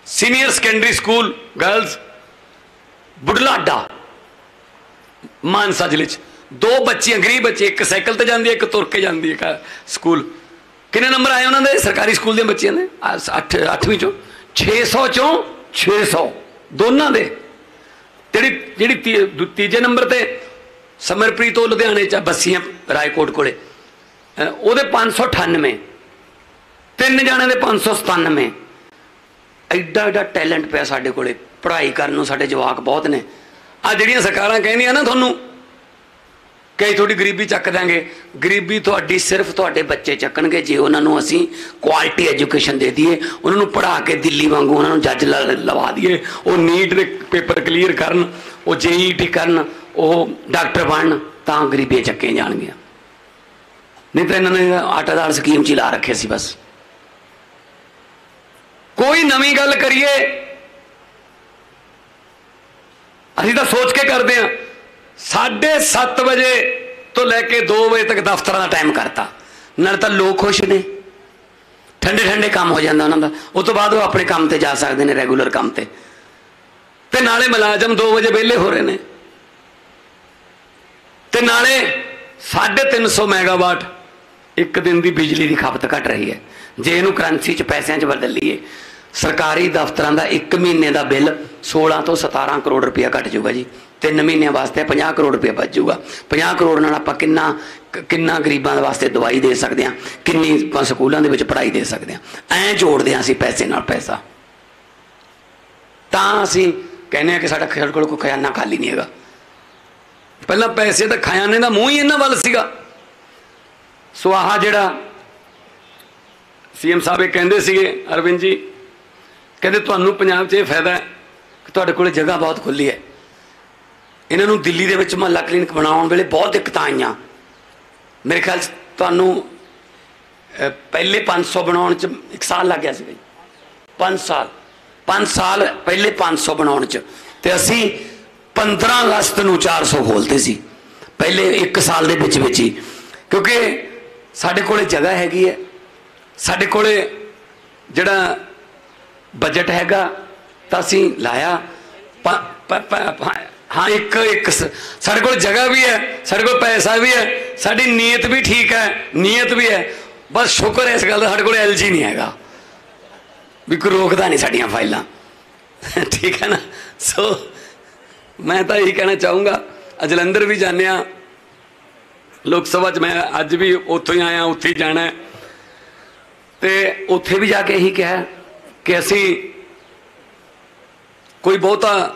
Senior secondary school girls Budhlada. Mansa ਜ਼ਿਲ੍ਹੇ ਚ। ਦੋ ਬੱਚੀਆਂ ਗਰੀਬ ਬੱਚੇ ਇੱਕ ਸਾਈਕਲ ਤੇ ਜਾਂਦੀ ਹੈ ਇੱਕ ਤੁਰ ਕੇ ਜਾਂਦੀ ਹੈ ਘਰ ਸਕੂਲ। ਕਿੰਨੇ ਨੰਬਰ ਆਏ ਉਹਨਾਂ ਦੇ? ਸਰਕਾਰੀ ਸਕੂਲ ਦੀਆਂ ਬੱਚਿਆਂ ਦੇ? 8 8ਵੀਂ ਚੋਂ। 600 ਚੋਂ 600 ਦੋਨਾਂ ਦੇ। ਜਿਹੜੀ ਜਿਹੜੀ ਤੀ- ਦੂ- ਤੀਜੇ ਨੰਬਰ ਤੇ ਸਮਰਪ੍ਰੀਤ ਉਹ ਲੁਧਿਆਣੇ ਚ ਆ, ਬੱਸੀਆਂ ਰਾਏਕੋਟ ਕੋਲੇ। ਅਹ ਉਹਦੇ 598 ਤਿੰਨ ਜਾਣੇ ਦੇ 597 ਐਡਾ ਐਡਾ ਟੈਲੈਂਟ ਪਿਆ ਸਾਡੇ ਕੋਲੇ। ਪੜ੍ਹਾਈ ਕਰਨ ਨੂੰ ਸਾਡੇ ਜਵਾਕ ਬਹੁਤ ਨੇ। ਆ ਜਿਹੜੀਆਂ ਸਰਕਾਰਾਂ ਕਹਿੰਦੀਆਂ ਨਾ ਤੁਹਾਨੂੰ ਕਈ ਤੁਹਾਡੀ ਗਰੀਬੀ ਚੱਕ ਦਾਂਗੇ ਗਰੀਬੀ ਤੁਹਾਡੀ ਸਿਰਫ ਤੁਹਾਡੇ ਬੱਚੇ ਚੱਕਣਗੇ, ਜੇ ਉਹਨਾਂ ਨੂੰ ਅਸੀਂ ਕੁਆਲਿਟੀ ਐਜੂਕੇਸ਼ਨ ਦੇ ਦਈਏ, ਉਹਨਾਂ ਨੂੰ ਪੜ੍ਹਾ ਕੇ ਦਿੱਲੀ ਵਾਂਗੂ ਉਹਨਾਂ ਨੂੰ ਜੱਜ ਲ- ਲਵਾ ਦਈਏ। ਉਹ ਨੀਟ ਦੇ ਪੇਪਰ ਕਲੀਅਰ ਕਰਨ, ਉਹ ਜੇਈਟੀ ਕਰਨ, ਉਹ ਡਾਕਟਰ ਬਣਨ, ਤਾਂ ਗਰੀਬੀ ਚੱਕੇ ਜਾਣਗੀਆਂ। ਨਹੀਂ ਤਾਂ ਇਹਨਾਂ ਨੇ ਆਟਾ ਦਾਲ ਸਕੀਮ ਚ ਹੀ ਲਾ ਰੱਖੇ ਸੀ ਬਸ। ਕੋਈ ਨਵੀਂ ਗੱਲ ਕਰੀਏ ਅਸੀਂ ਤਾਂ ਸੋਚ ਕੇ ਕਰਦੇ ਆ 7:30 ਵਜੇ ਤੋਂ ਲੈ ਕੇ 2 ਵਜੇ ਤੱਕ ਦਫ਼ਤਰਾਂ ਦਾ ਟਾਈਮ ਕਰਤਾ। ਨਾਲ ਤਾਂ ਲੋਕ ਖੁਸ਼ ਨੇ। ਠੰਡੇ ਠੰਡੇ ਕੰਮ ਹੋ ਜਾਂਦਾ ਉਹਨਾਂ ਦਾ। ਉਸ ਤੋਂ ਬਾਅਦ ਉਹ ਆਪਣੇ ਕੰਮ ਤੇ ਜਾ ਸਕਦੇ ਨੇ ਰੈਗੂਲਰ ਕੰਮ ਤੇ। ਤੇ ਨਾਲੇ ਮੁਲਾਜ਼ਮ 2 ਵਜੇ ਵਿਹਲੇ ਹੋ ਰਹੇ ਨੇ। ਤੇ ਨਾਲੇ 350 ਮੈਗਾਵਾਟ ਇੱਕ ਦਿਨ ਦੀ ਬਿਜਲੀ ਦੀ ਖਪਤ ਘਟ ਰਹੀ ਹੈ। ਜੇ ਇਹਨੂੰ ਕਰੰਸੀ ਚ ਪੈਸਿਆਂ ਚ ਬਦਲ ਲਈਏ ਸਰਕਾਰੀ ਦਫ਼ਤਰਾਂ ਦਾ 1 ਮਹੀਨੇ ਦਾ ਬਿੱਲ 16 ਤੋਂ 17 ਕਰੋੜ ਰੁਪਇਆ ਘਟ ਜਾਊਗਾ ਜੀ। ਤਿੰਨ ਮਹੀਨਿਆਂ ਵਾਸਤੇ 50 ਕਰੋੜ ਰੁਪਇਆ ਬਚ ਜਾਊਗਾ। 50 ਕਰੋੜ ਨਾਲ ਆਪਾਂ ਕਿੰਨਾ ਕਿੰਨਾ ਗਰੀਬਾਂ ਦੇ ਵਾਸਤੇ ਦਵਾਈ ਦੇ ਸਕਦੇ ਹਾਂ, ਕਿੰਨੀ ਆਪਾਂ ਸਕੂਲਾਂ ਦੇ ਵਿੱਚ ਪੜ੍ਹਾਈ ਦੇ ਸਕਦੇ ਹਾਂ। ਐਂ ਜੋੜਦੇ ਹਾਂ ਅਸੀਂ ਪੈਸੇ ਨਾਲ ਪੈਸਾ। ਤਾਂ ਅਸੀਂ ਕਹਿੰਦੇ ਆ ਕਿ ਸਾਡਾ ਖੇਡ ਕੋਲ ਕੋਈ ਖਜ਼ਾਨਾ ਖਾਲੀ ਨਹੀਂ ਹੈਗਾ। ਪਹਿਲਾਂ ਪੈਸੇ ਤਾਂ ਖਜ਼ਾਨੇ ਦਾ ਮੂੰਹ ਹੀ ਇਹਨਾਂ ਵੱਲ ਸੀਗਾ। ਸੋ ਆਹ ਜਿਹੜਾ ਸੀਐਮ ਸਾਹਿਬ ਇਹ ਕਹਿੰਦੇ ਸੀਗੇ, ਅਰਵਿੰਦ ਜੀ ਕਹਿੰਦੇ ਤੁਹਾਨੂੰ ਪੰਜਾਬ 'ਚ ਇਹ ਫਾਇਦਾ ਹੈ ਕਿ ਤੁਹਾਡੇ ਕੋਲੇ ਜਗ੍ਹਾ ਬਹੁਤ ਖੁੱਲੀ ਹੈ। ਇਹਨਾਂ ਨੂੰ ਦਿੱਲੀ ਦੇ ਵਿੱਚ ਮਹੱਲਾ ਕਲੀਨਿਕ ਬਣਾਉਣ ਵੇਲੇ ਬਹੁਤ ਦਿੱਕਤਾਂ ਆਈਆਂ। ਮੇਰੇ ਖਿਆਲ 'ਚ ਤੁਹਾਨੂੰ ਅਹ, ਪਹਿਲੇ 500 ਬਣਾਉਣ 'ਚ ਇੱਕ ਸਾਲ ਲੱਗ ਗਿਆ ਸੀ ਬਈ। 5 ਸਾਲ। 5 ਸਾਲ ਪਹਿਲੇ 500 ਬਣਾਉਣ 'ਚ। ਤੇ ਅਸੀਂ 15 ਅਗਸਤ ਨੂੰ 400 ਖੋਲਤੇ ਸੀ। ਪਹਿਲੇ 1 ਸਾਲ ਦੇ ਵਿੱਚ ਵਿੱਚ ਹੀ। ਕਿਉਂਕਿ ਸਾਡੇ ਕੋਲੇ ਜਗ੍ਹਾ ਹੈਗੀ ਹੈ। ਸਾਡੇ ਕੋਲੇ ਜਿਹੜਾ ਬਜਟ ਹੈਗਾ ਤਾਂ ਅਸੀਂ ਲਾਇਆ। ਹਾਂ ਇੱਕ ਇੱਕ ਸਾਡੇ ਕੋਲ ਜਗ੍ਹਾ ਵੀ ਹੈ, ਸਾਡੇ ਕੋਲ ਪੈਸਾ ਵੀ ਹੈ, ਸਾਡੀ ਨੀਅਤ ਵੀ ਠੀਕ ਹੈ, ਨੀਅਤ ਵੀ ਹੈ। ਬਸ ਸ਼ੁਕਰ ਹੈ ਇਸ ਗੱਲ ਦਾ, ਸਾਡੇ ਕੋਲ ਐਲਜੀ ਨਹੀਂ ਹੈਗਾ। ਵੀ ਕੋਈ ਰੋਕਦਾ ਨਹੀਂ ਸਾਡੀਆਂ ਫਾਈਲਾਂ। ਠੀਕ ਹੈ ਨਾ? ਸੋ ਮੈਂ ਤਾਂ ਇਹੀ ਕਹਿਣਾ ਚਾਹੂੰਗਾ ਅੱਜ ਜਲੰਧਰ ਵੀ ਜਾਂਦੇ ਆ ਲੋਕ ਸਭਾ ਚ ਮੈਂ ਅੱਜ ਵੀ ਉੱਥੋਂ ਹੀ ਆਇਆ, ਉੱਥੇ ਹੀ ਜਾਣਾ ਹੈ। ਤੇ ਉੱਥੇ ਵੀ ਜਾ ਕੇ ਇਹੀ ਕਿਹਾ ਕਿ ਅਸੀਂ ਕੋਈ ਬਹੁਤਾ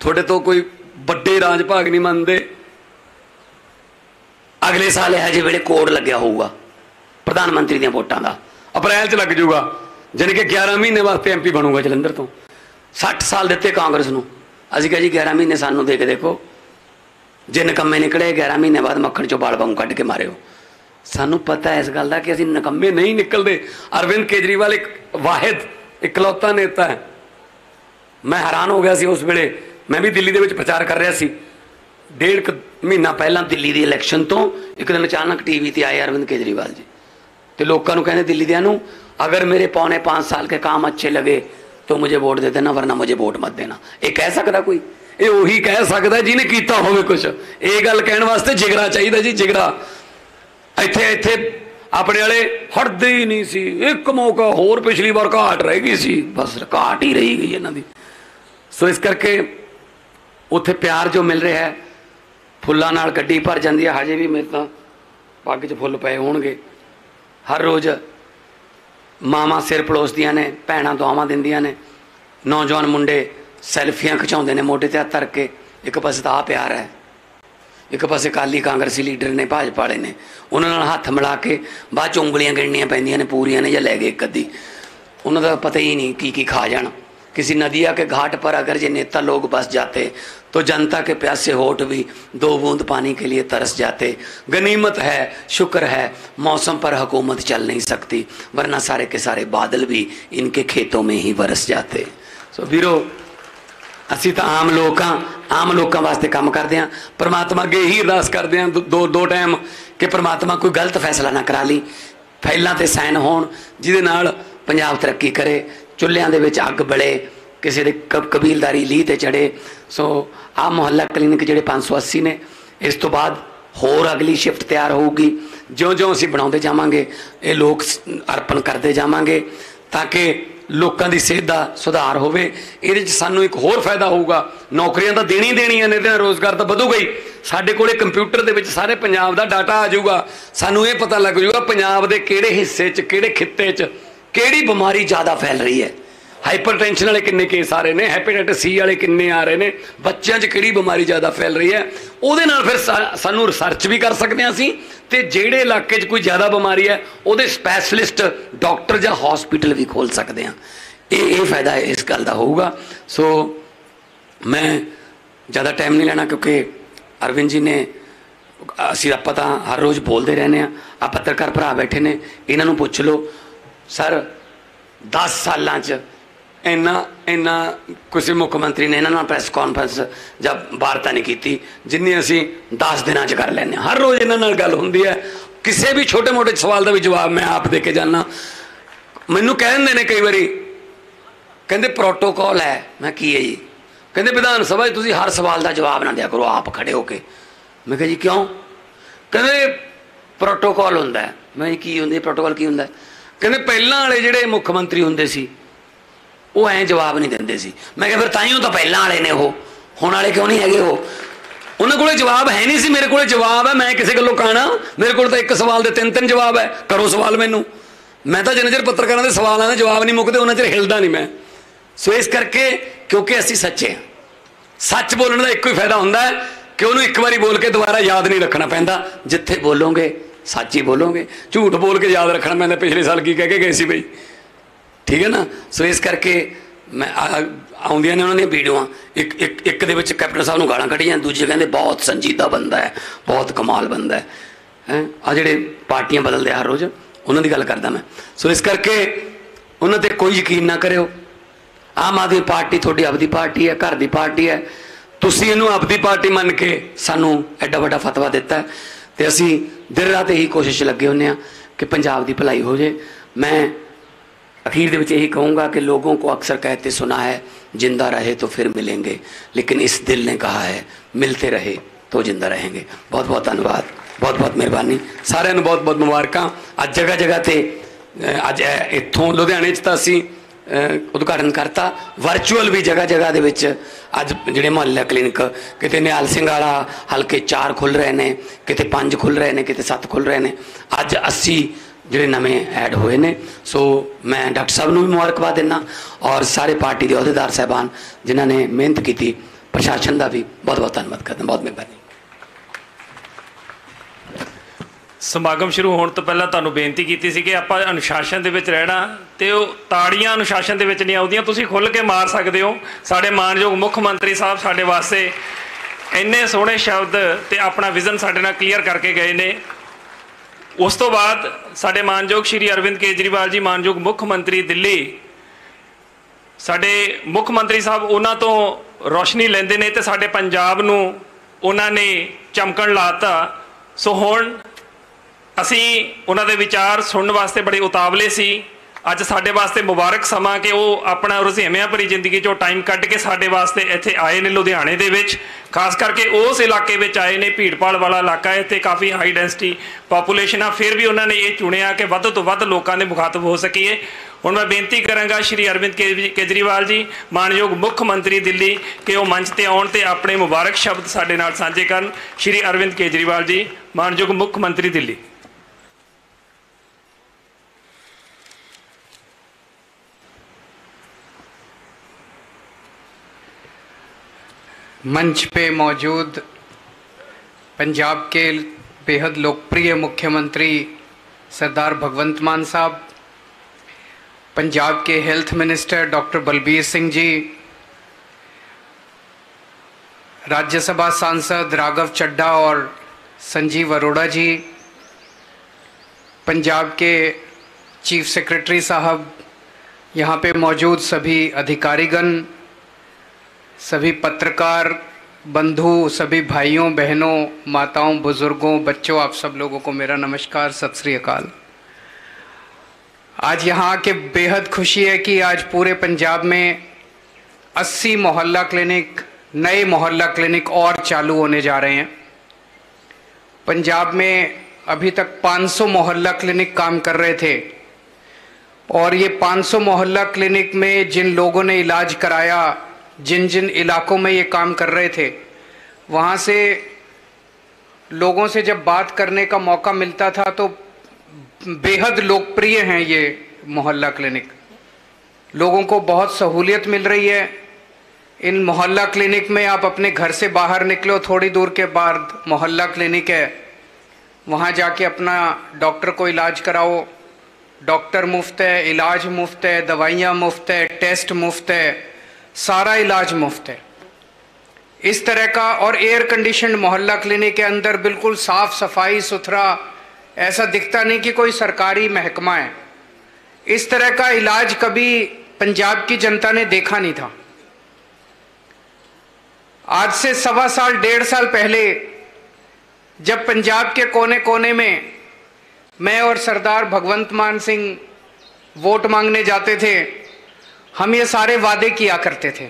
ਤੁਹਾਡੇ ਤੋਂ ਕੋਈ ਵੱਡੇ ਰਾਜ ਭਾਗ ਨਹੀਂ ਮੰਨਦੇ। ਅਗਲੇ ਸਾਲ ਇਹ ਜਿਹੇ ਵੇਲੇ ਕੋਡ ਲੱਗਿਆ ਹੋਊਗਾ ਪ੍ਰਧਾਨ ਮੰਤਰੀ ਦੀਆਂ ਵੋਟਾਂ ਦਾ। ਅਪ੍ਰੈਲ ਚ ਲੱਗ ਜਾਊਗਾ, ਜਾਣੀ ਕਿ 11 ਮਹੀਨੇ ਵਾਸਤੇ ਐਮਪੀ ਬਣੂਗਾ ਜਲੰਧਰ ਤੋਂ। 60 ਸਾਲ ਦਿੱਤੇ ਕਾਂਗਰਸ ਨੂੰ। ਅਸੀਂ ਕਿਹਾ ਜੀ 11 ਮਹੀਨੇ ਸਾਨੂੰ ਦੇ ਕੇ ਦੇਖੋ। ਜੇ ਨਕੰਮੇ ਨਿਕਲੇ 11 ਮਹੀਨੇ ਬਾਅਦ ਮੱਖਣ ਚੋਂ ਬਾਲ ਵਾਂਗੂ ਕੱਢ ਕੇ ਮਾਰਿਓ। ਸਾਨੂੰ ਪਤਾ ਹੈ ਇਸ ਗੱਲ ਦਾ ਕਿ ਅਸੀਂ ਨਕੰਮੇ ਨਹੀਂ ਨਿਕਲਦੇ। ਅਰਵਿੰਦ ਕੇਜਰੀਵਾਲ ਇੱਕ ਵਾਹਿਦ ਇਕਲੌਤਾ ਨੇਤਾ ਹੈ ਮੈਂ ਹੈਰਾਨ ਹੋ ਗਿਆ ਸੀ ਉਸ ਵੇਲੇ ਮੈਂ ਵੀ ਦਿੱਲੀ ਦੇ ਵਿੱਚ ਪ੍ਰਚਾਰ ਕਰ ਰਿਹਾ ਸੀ ਡੇਢ ਕੁ ਮਹੀਨਾ ਪਹਿਲਾਂ ਦਿੱਲੀ ਦੀ ਇਲੈਕਸ਼ਨ ਤੋਂ ਇੱਕ ਦਿਨ ਅਚਾਨਕ ਟੀਵੀ ਤੇ ਆਏ ਅਰਵਿੰਦ ਕੇਜਰੀਵਾਲ ਜੀ ਤੇ ਲੋਕਾਂ ਨੂੰ ਕਹਿੰਦੇ ਦਿੱਲੀ ਦਿਆਂ ਨੂੰ ਅਗਰ ਮੇਰੇ ਪੌਣੇ 5 ਸਾਲ ਕੇ ਕੰਮ ਅੱਛੇ ਲਗੇ तो मुझे वोट दे देना वरना मुझे वोट मत देना ਇਹ ਕਹਿ ਸਕਦਾ ਕੋਈ ਇਹ ਉਹੀ ਕਹਿ ਸਕਦਾ ਜਿਹਨੇ ਕੀਤਾ ਹੋਵੇ ਕੁਝ ਇਹ ਗੱਲ ਕਹਿਣ ਵਾਸਤੇ ਜਿਗਰਾ ਚਾਹੀਦਾ ਜੀ ਜਿਗਰਾ ਇੱਥੇ ਇੱਥੇ ਆਪਣੇ ਵਾਲੇ ਹਟਦੇ ਹੀ ਨਹੀਂ ਸੀ। ਇੱਕ ਮੌਕਾ ਹੋਰ ਪਿਛਲੀ ਵਾਰ ਘਾਟ ਰਹਿ ਗਈ ਸੀ। ਬਸ ਘਾਟ ਹੀ ਰਹੀ ਗਈ ਇਹਨਾਂ ਦੀ। ਸੋ ਇਸ ਕਰਕੇ ਉੱਥੇ ਪਿਆਰ ਜੋ ਮਿਲ ਰਿਹਾ ਹੈ, ਫੁੱਲਾਂ ਨਾਲ ਗੱਡੀ ਭਰ ਜਾਂਦੀ ਹੈ। ਹਜੇ ਵੀ ਮੇਰੇ ਤਾਂ ਪੱਗ 'ਚ ਫੁੱਲ ਪਏ ਹੋਣਗੇ। ਹਰ ਰੋਜ਼ ਮਾਵਾਂ ਸਿਰ ਪਲੋਸਦੀਆਂ ਨੇ, ਭੈਣਾਂ ਦੁਆਵਾਂ ਦਿੰਦੀਆਂ ਨੇ। ਨੌਜਵਾਨ ਮੁੰਡੇ ਸੈਲਫੀਆਂ ਖਿਚਾਉਂਦੇ ਨੇ ਮੋਢੇ ਤੇ ਹੱਥ ਧਰ ਕੇ। ਇੱਕ ਪਾਸੇ ਤਾਂ ਆਹ ਪਿਆਰ ਹੈ। ਇੱਕ ਪਾਸੇ ਕਾਲੀ ਕਾਂਗਰਸੀ ਲੀਡਰ ਨੇ ਭਾਜਪਾ ਵਾਲੇ ਨੇ ਉਹਨਾਂ ਨਾਲ ਹੱਥ ਮਿਲਾ ਕੇ ਬਾਅਦ ਚ ਉਂਗਲੀਆਂ ਗਿਣਨੀਆਂ ਪੈਂਦੀਆਂ ਨੇ ਪੂਰੀਆਂ ਨੇ ਜਾਂ ਲੈ ਗਏ ਇੱਕ ਅੱਧੀ ਉਹਨਾਂ ਦਾ ਪਤਾ ਹੀ नहीं की की खा जाना किसी नदिया के घाट पर अगर ये नेता लोग बस जाते तो जनता के प्यासे होठ भी दो बूंद पानी के लिए तरस जाते गनीमत है शुक्र है मौसम पर हुकूमत चल नहीं सकती वरना सारे के सारे बादल भी इनके खेतों में ही बरस जाते सो वीरो ਅਸੀਂ ਤਾਂ ਆਮ ਲੋਕ ਹਾਂ, ਆਮ ਲੋਕਾਂ ਵਾਸਤੇ ਕੰਮ ਕਰਦੇ ਹਾਂ। ਪ੍ਰਮਾਤਮਾ ਅੱਗੇ ਇਹੀ ਅਰਦਾਸ ਕਰਦੇ ਹਾਂ ਦੋ- ਦੋ ਦੋ ਟਾਈਮ ਕਿ ਪ੍ਰਮਾਤਮਾ ਕੋਈ ਗਲਤ ਫੈਸਲਾ ਨਾ ਕਰਾ ਲਈ ਫੈਲਾਂ ਤੇ ਸਾਈਨ ਹੋਣ, ਜਿਹਦੇ ਨਾਲ ਪੰਜਾਬ ਤਰੱਕੀ ਕਰੇ, ਚੁੱਲ੍ਹਿਆਂ ਦੇ ਵਿੱਚ ਅੱਗ ਬਲੇ, ਕਿਸੇ ਦੇ ਕਬੀਲਦਾਰੀ ਲੀਹ ਤੇ ਚੜੇ ਸੋ ਆ ਮੁਹੱਲਾ ਕਲੀਨਿਕ ਜਿਹੜੇ 580 ਨੇ, ਇਸ ਤੋਂ ਬਾਅਦ ਹੋਰ ਅਗਲੀ ਸ਼ਿਫਟ ਤਿਆਰ ਹੋਊਗੀ। ਜਿਉਂ-ਜਿਉਂ ਅਸੀਂ ਬਣਾਉਂਦੇ ਜਾਵਾਂਗੇ, ਇਹ ਲੋਕ ਅਰਪਣ ਕਰਦੇ ਜਾਵਾਂਗੇ, ਤਾਂ ਕਿ ਲੋਕਾਂ ਦੀ ਸਿਹਤ ਦਾ ਸੁਧਾਰ ਹੋਵੇ, ਇਹਦੇ 'ਚ ਸਾਨੂੰ ਇੱਕ ਹੋਰ ਫਾਇਦਾ ਹੋਊਗਾ। ਨੌਕਰੀਆਂ ਤਾਂ ਦੇਣੀ ਦੇਣੀਆਂ ਨੇ, ਇਹਦੇ ਨਾਲ ਰੋਜ਼ਗਾਰ ਤਾਂ ਵਧੂਗਾ ਹੀ। ਸਾਡੇ ਕੋਲੇ ਕੰਪਿਊਟਰ ਦੇ ਵਿੱਚ ਸਾਰੇ ਪੰਜਾਬ ਦਾ ਡਾਟਾ ਆ ਜਾਊਗਾ। ਸਾਨੂੰ ਇਹ ਪਤਾ ਲੱਗ ਜਾਊਗਾ ਪੰਜਾਬ ਦੇ ਕਿਹੜੇ ਹਿੱਸੇ 'ਚ, ਕਿਹੜੇ ਖਿੱਤੇ 'ਚ ਕਿਹੜੀ ਬਿਮਾਰੀ ਜ਼ਿਆਦਾ ਫੈਲ ਰਹੀ ਹੈ। ਹਾਈਪਰਟੈਂਸ਼ਨ ਵਾਲੇ ਕਿੰਨੇ ਕੇਸ ਆ ਰਹੇ ਨੇ ਹੈਪੇਟਾਈਟਸ ਸੀ ਵਾਲੇ ਕਿੰਨੇ ਆ ਰਹੇ ਨੇ, ਬੱਚਿਆਂ 'ਚ ਕਿਹੜੀ ਬਿਮਾਰੀ ਜ਼ਿਆਦਾ ਫੈਲ ਰਹੀ ਹੈ, ਉਹਦੇ ਨਾਲ ਫਿਰ ਸਾ- ਸਾਨੂੰ ਰਿਸਰਚ ਵੀ ਕਰ ਸਕਦੇ ਹਾਂ ਅਸੀਂ, ਤੇ ਜਿਹੜੇ ਇਲਾਕੇ 'ਚ ਕੋਈ ਜ਼ਿਆਦਾ ਬਿਮਾਰੀ ਹੈ, ਉਹਦੇ ਸਪੈਸ਼ਲਿਸਟ ਡਾਕਟਰ ਜਾਂ ਹਸਪੀਟਲ ਵੀ ਖੋਲ ਸਕਦੇ ਹਾਂ। ਇਹ ਇਹ ਫਾਇਦਾ ਇਸ ਗੱਲ ਦਾ ਹੋਊਗਾ। ਸੋ ਮੈਂ ਜ਼ਿਆਦਾ ਟਾਈਮ ਨਹੀਂ ਲੈਣਾ ਕਿਉਂਕਿ ਅਰਵਿੰਦ ਜੀ ਨੇ, ਅਸੀਂ ਆਪਾਂ ਤਾਂ ਹਰ ਰੋਜ਼ ਬੋਲਦੇ ਰਹਿੰਦੇ ਆ ਆ ਪੱਤਰਕਾਰ ਭਰਾ ਬੈਠੇ ਨੇ, ਇਹਨਾਂ ਨੂੰ ਪੁੱਛ ਲਓ। ਸਰ 10 ਸਾਲਾਂ 'ਚ ਇੰਨਾ ਇੰਨਾ ਕਿਸੇ ਮੁੱਖ ਮੰਤਰੀ ਨੇ ਇਹਨਾਂ ਨਾਲ ਪ੍ਰੈਸ ਕਾਨਫਰੰਸ ਜਾਂ ਵਾਰਤਾ ਨਹੀਂ ਕੀਤੀ, ਜਿੰਨੀ ਅਸੀਂ 10 ਦਿਨਾਂ 'ਚ ਕਰ ਲੈਂਦੇ ਹਾਂ। ਹਰ ਰੋਜ਼ ਇਹਨਾਂ ਨਾਲ ਗੱਲ ਹੁੰਦੀ ਹੈ। ਕਿਸੇ ਵੀ ਛੋਟੇ-ਮੋਟੇ ਸਵਾਲ ਦਾ ਵੀ ਜਵਾਬ ਮੈਂ ਆਪ ਦੇ ਕੇ ਜਾਣਾ ਮੈਨੂੰ ਕਹਿੰਦੇ ਨੇ ਕਈ ਵਾਰੀ, ਕਹਿੰਦੇ ਪ੍ਰੋਟੋਕਾਲ ਹੈ। ਮੈਂ ਕੀ ਹੈ ਜੀ? ਕਹਿੰਦੇ ਵਿਧਾਨ ਸਭਾ 'ਚ ਤੁਸੀਂ ਹਰ ਸਵਾਲ ਦਾ ਜਵਾਬ ਨਾ ਦਿਆ ਕਰੋ, ਆਪ ਖੜੇ ਹੋ ਕੇ। ਮੈਂ ਕਿਹਾ ਜੀ, ਕਿਉਂ? ਕਹਿੰਦੇ ਪ੍ਰੋਟੋਕਾਲ ਹੁੰਦਾ ਮੈਂ ਕਿਹਾ ਜੀ, ਕੀ ਹੁੰਦੀ ਪ੍ਰੋਟੋਕਾਲ ਕੀ ਹੁੰਦਾ ਕਹਿੰਦੇ ਪਹਿਲਾਂ ਵਾਲੇ ਜਿਹੜੇ ਮੁੱਖ ਮੰਤਰੀ ਹੁੰਦੇ ਸੀ ਉਹ ਐਂ ਜਵਾਬ ਨਹੀਂ ਦਿੰਦੇ ਸੀ। ਮੈਂ ਕਿਹਾ ਫਿਰ ਤਾਈਓ ਤਾਂ ਪਹਿਲਾਂ ਵਾਲੇ ਨੇ ਉਹ। ਹੁਣ ਵਾਲੇ ਕਿਉਂ ਨਹੀਂ ਹੈਗੇ ਉਹ? ਉਹਨਾਂ ਕੋਲੇ ਜਵਾਬ ਹੈ ਨਹੀਂ ਸੀ, ਮੇਰੇ ਕੋਲੇ ਜਵਾਬ ਹੈ, ਮੈਂ ਕਿਸੇ ਗੱਲੋਂ ਕਾਣਾ। ਮੇਰੇ ਕੋਲ ਤਾਂ ਇੱਕ ਸਵਾਲ ਦੇ ਤਿੰਨ ਤਿੰਨ ਜਵਾਬ ਹੈ। ਕਰੋ ਸਵਾਲ ਮੈਨੂੰ। ਮੈਂ ਤਾਂ ਜਿੰਨਾ ਚਿਰ ਪੱਤਰਕਾਰਾਂ ਦੇ ਸਵਾਲਾਂ ਦੇ ਜਵਾਬ ਨਹੀਂ ਮੁੱਕਦੇ, ਉਹਨਾਂ ਚਿਰ ਹਿਲਦਾ ਨਹੀਂ ਮੈਂ। ਸੋ ਇਸ ਕਰਕੇ ਕਿਉਂਕਿ ਅਸੀਂ ਸੱਚੇ ਹਾਂ। ਸੱਚ ਬੋਲਣ ਦਾ ਇੱਕੋ ਹੀ ਫਾਇਦਾ ਹੁੰਦਾ ਹੈ ਕਿ ਉਹਨੂੰ ਇੱਕ ਵਾਰੀ ਬੋਲ ਕੇ ਦੁਬਾਰਾ ਯਾਦ ਨਹੀਂ ਰੱਖਣਾ ਪੈਂਦਾ। ਜਿੱਥੇ ਬੋਲੋਗੇ, ਸੱਚ ਹੀ ਬੋਲੋਗੇ। ਝੂਠ ਬੋਲ ਕੇ ਯਾਦ ਰੱਖਣਾ ਪੈਂਦਾ। ਪਿਛਲੇ ਸਾਲ ਕੀ ਕਹਿ ਕੇ ਗਏ ਸੀ ਬਈ? ਠੀਕ ਹੈ ਨਾ? ਸੋ ਇਸ ਕਰਕੇ ਮੈਂ ਆਉਂਦੀਆਂ ਨੇ ਉਹਨਾਂ ਦੀਆਂ ਵੀਡੀਓਆਂ। ਇੱਕ ਇੱਕ ਇੱਕ ਦੇ ਵਿੱਚ ਕੈਪਟਨ ਸਾਹਿਬ ਨੂੰ ਗਾਲਾਂ ਕੱਢੀਆਂ, ਦੂਜੇ ਕਹਿੰਦੇ ਬਹੁਤ ਸੰਜੀਦਾ ਬੰਦਾ ਹੈ, ਬਹੁਤ ਕਮਾਲ ਬੰਦਾ ਹੈ। ਹੈ? ਆ ਜਿਹੜੇ ਪਾਰਟੀਆਂ ਬਦਲਦੇ ਆ ਹਰ ਰੋਜ਼, ਉਹਨਾਂ ਦੀ ਗੱਲ ਕਰਦਾ ਮੈਂ। ਸੋ ਇਸ ਕਰਕੇ ਉਹਨਾਂ ਤੇ ਕੋਈ ਯਕੀਨ ਨਾ ਕਰਿਓ। ਆਮ ਆਦਮੀ ਪਾਰਟੀ ਤੁਹਾਡੀ ਆਪਦੀ ਪਾਰਟੀ ਹੈ, ਘਰ ਦੀ ਪਾਰਟੀ ਹੈ। ਤੁਸੀਂ ਇਹਨੂੰ ਆਪਦੀ ਪਾਰਟੀ ਮੰਨ ਕੇ ਸਾਨੂੰ ਐਡਾ ਵੱਡਾ ਫਤਵਾ ਦਿੱਤਾ ਹੈ। ਤੇ ਅਸੀਂ ਦਿਨ ਰਾਤ ਇਹੀ ਕੋਸ਼ਿਸ਼ ਲੱਗੇ ਹੁੰਨੇ ਆ ਕਿ ਪੰਜਾਬ ਦੀ ਭਲਾਈ ਹੋ ਜੇ ਮੈਂ आखिर ਦੇ ਵਿੱਚ यही कहूंगा कि लोगों को अक्सर कहते सुना है जिंदा रहे तो फिर मिलेंगे लेकिन इस दिल ने कहा है मिलते रहे तो जिंदा रहेंगे बहुत बहुत धन्यवाद ਬਹੁਤ ਬਹੁਤ ਮਿਹਰਬਾਨੀ ਸਾਰਿਆਂ ਨੂੰ ਬਹੁਤ ਬਹੁਤ ਮੁਬਾਰਕਾਂ ਅੱਜ ਜਗ੍ਹਾ ਜਗ੍ਹਾ ਤੇ ਅਹ, ਅੱਜ ਇਹ ਇੱਥੋਂ ਲੁਧਿਆਣੇ 'ਚ ਤਾਂ ਅਸੀਂ ਅਹ, ਉਦਘਾਟਨ ਕਰਤਾ ਵਰਚੁਅਲ ਵੀ ਜਗ੍ਹਾ ਜਗ੍ਹਾ ਦੇ ਵਿੱਚ ਅੱਜ ਜਿਹੜੇ ਮੁਹੱਲਾ ਕਲੀਨਿਕ ਕਿਤੇ ਨਿਹਾਲ ਸਿੰਘ ਵਾਲਾ ਹਲਕੇ 4 ਖੁੱਲ ਰਹੇ ਨੇ ਕਿਤੇ 5 ਖੁੱਲ ਰਹੇ ਨੇ ਕਿਤੇ 7 ਖੁੱਲ ਰਹੇ ਨੇ ਅੱਜ 80 ਜਿਹੜੇ ਨਵੇਂ ਐਡ ਹੋਏ ਨੇ। ਸੋ ਮੈਂ ਡਾਕਟਰ ਸਾਹਿਬ ਨੂੰ ਵੀ ਮੁਬਾਰਕਬਾਦ ਦਿੰਦਾ ਔਰ ਸਾਰੇ ਪਾਰਟੀ ਦੇ ਅਹੁਦੇਦਾਰ ਸਹਿਬਾਨ ਜਿਨ੍ਹਾਂ ਨੇ ਮਿਹਨਤ ਕੀਤੀ, ਪ੍ਰਸ਼ਾਸਨ ਦਾ ਵੀ ਬਹੁਤ ਬਹੁਤ ਧੰਨਵਾਦ ਕਰਦਾ। ਬਹੁਤ ਮਿਹਰਬਾਨੀ। ਸਮਾਗਮ ਸ਼ੁਰੂ ਹੋਣ ਤੋਂ ਪਹਿਲਾਂ ਤੁਹਾਨੂੰ ਬੇਨਤੀ ਕੀਤੀ ਸੀ ਕਿ ਆਪਾਂ ਅਨੁਸ਼ਾਸਨ ਦੇ ਵਿੱਚ ਰਹਿਣਾ ਤੇ ਉਹ ਤਾੜੀਆਂ ਅਨੁਸ਼ਾਸਨ ਦੇ ਵਿੱਚ ਨਹੀਂ ਆਉਂਦੀਆਂ। ਤੁਸੀਂ ਖੁੱਲ ਕੇ ਮਾਰ ਸਕਦੇ ਹੋ। ਸਾਡੇ ਮਾਨਯੋਗ ਮੁੱਖ ਮੰਤਰੀ ਸਾਹਿਬ ਸਾਡੇ ਵਾਸਤੇ ਇੰਨੇ ਸੋਹਣੇ ਸ਼ਬਦ ਤੇ ਆਪਣਾ ਵਿਜ਼ਨ ਸਾਡੇ ਨਾਲ ਕਲੀਅਰ ਕਰਕੇ ਗਏ ਨੇ। ਉਸ ਤੋਂ ਬਾਅਦ ਸਾਡੇ ਮਾਨਯੋਗ ਸ਼੍ਰੀ ਅਰਵਿੰਦ ਕੇਜਰੀਵਾਲ ਜੀ, ਮਾਨਯੋਗ ਮੁੱਖ ਮੰਤਰੀ ਦਿੱਲੀ, ਸਾਡੇ ਮੁੱਖ ਮੰਤਰੀ ਸਾਹਿਬ ਉਹਨਾਂ ਤੋਂ ਰੋਸ਼ਨੀ ਲੈਂਦੇ ਨੇ ਤੇ ਸਾਡੇ ਪੰਜਾਬ ਨੂੰ ਉਹਨਾਂ ਨੇ ਚਮਕਣ ਲਾਤਾ। ਸੋ ਹੁਣ ਅਸੀਂ ਉਹਨਾਂ ਦੇ ਵਿਚਾਰ ਸੁਣਨ ਵਾਸਤੇ ਬੜੇ ਉਤਾਵਲੇ ਸੀ। ਅੱਜ ਸਾਡੇ ਵਾਸਤੇ ਮੁਬਾਰਕ ਸਮਾਂ ਕਿ ਉਹ ਆਪਣਾ ਰੁਝੇਵਿਆਂ ਭਰੀ ਜ਼ਿੰਦਗੀ ਚੋਂ ਟਾਈਮ ਕੱਢ ਕੇ ਸਾਡੇ ਵਾਸਤੇ ਇੱਥੇ ਆਏ ਨੇ ਲੁਧਿਆਣੇ ਦੇ ਵਿੱਚ। ਖਾਸ ਕਰਕੇ ਉਸ ਇਲਾਕੇ ਵਿੱਚ ਆਏ ਨੇ ਭੀੜਪਾਲ ਵਾਲਾ ਇਲਾਕਾ ਹੈ ਤੇ ਕਾਫੀ ਹਾਈ ਡੈਂਸਿਟੀ ਪਾਪੂਲੇਸ਼ਨ ਆ। ਫਿਰ ਵੀ ਉਹਨਾਂ ਨੇ ਇਹ ਚੁਣਿਆ ਕਿ ਵੱਧ ਤੋਂ ਵੱਧ ਲੋਕਾਂ ਦੇ ਮੁਖਾਤਬ ਹੋ ਸਕੀਏ। ਹੁਣ ਮੈਂ ਬੇਨਤੀ ਕਰਾਂਗਾ ਸ਼੍ਰੀ ਅਰਵਿੰਦ ਕੇਜਰੀ- ਕੇਜਰੀਵਾਲ ਜੀ ਮਾਨਯੋਗ ਮੁੱਖ ਮੰਤਰੀ ਦਿੱਲੀ, ਕਿ ਉਹ ਮੰਚ ਤੇ ਆਉਣ ਤੇ ਆਪਣੇ ਮੁਬਾਰਕ ਸ਼ਬਦ ਸਾਡੇ ਨਾਲ ਸਾਂਝੇ ਕਰਨ। ਸ਼੍ਰੀ ਅਰਵਿੰਦ ਕੇਜਰੀਵਾਲ ਜੀ ਮਾਨਯੋਗ ਮੁੱਖ ਮੰਤਰੀ ਦਿੱਲੀ। मंच पे मौजूद पंजाब के बेहद लोकप्रिय मुख्यमंत्री सरदार भगवंत मान साहब, पंजाब के health minister doctor Balbir Singh ji, Rajya Sabha सांसद राघव चड्ढा और संजीव अरोड़ा जी, पंजाब के चीफ सेक्रेटरी साहब, यहाँ पे मौजूद सभी अधिकारीगण सभी पत्रकार, बंधु, सभी भाइयों, बहनों, माताओं, बुज़ुर्गों, बच्चों, आप सब लोगों को मेरा नमस्कार, सत श्री अकाल। आज यहाँ के बेहद खुशी है कि आज पूरे पंजाब में 80 मोहल्ला क्लिनिक, नए मोहल्ला क्लिनिक और चालू होने जा रहे हैं। पंजाब में अभी तक 500 मोहल्ला क्लिनिक काम कर रहे थे और ये 500 मोहल्ला क्लिनिक में जिन लोगों ने इलाज कराया जिन जिन इलाकों में ये काम कर रहे थे, वहाँ से लोगों से जब बात करने का मौका मिलता था तो बेहद लोकप्रिय हैं ये मोहल्ला क्लिनिक। लोगों को बहुत सहूलियत मिल रही है। इन मोहल्ला क्लिनिक में आप अपने घर से बाहर निकलो, थोड़ी दूर के बाद मोहल्ला क्लिनिक है। वहाँ जाके अपना डॉक्टर को इलाज कराओ। डॉक्टर मुफ़्त है, इलाज मुफ़्त है, दवाइयाँ मुफ़्त है, टेस्ट मुफ़्त है। सारा इलाज मुफ़्त है। इस तरह का और एयर कंडीशन मोहल्ला क्लिनिक के अंदर बिल्कुल साफ़ सफ़ाई, सुथरा, ऐसा दिखता नहीं कि कोई सरकारी महकमा है। इस तरह का इलाज कभी पंजाब की जनता ने देखा नहीं था। आज से सवा साल, डेढ़ साल पहले, जब पंजाब के कोने कोने में मैं और सरदार भगवंत मान सिंह वोट मांगने जाते थे हम ये सारे वादे किया करते थे।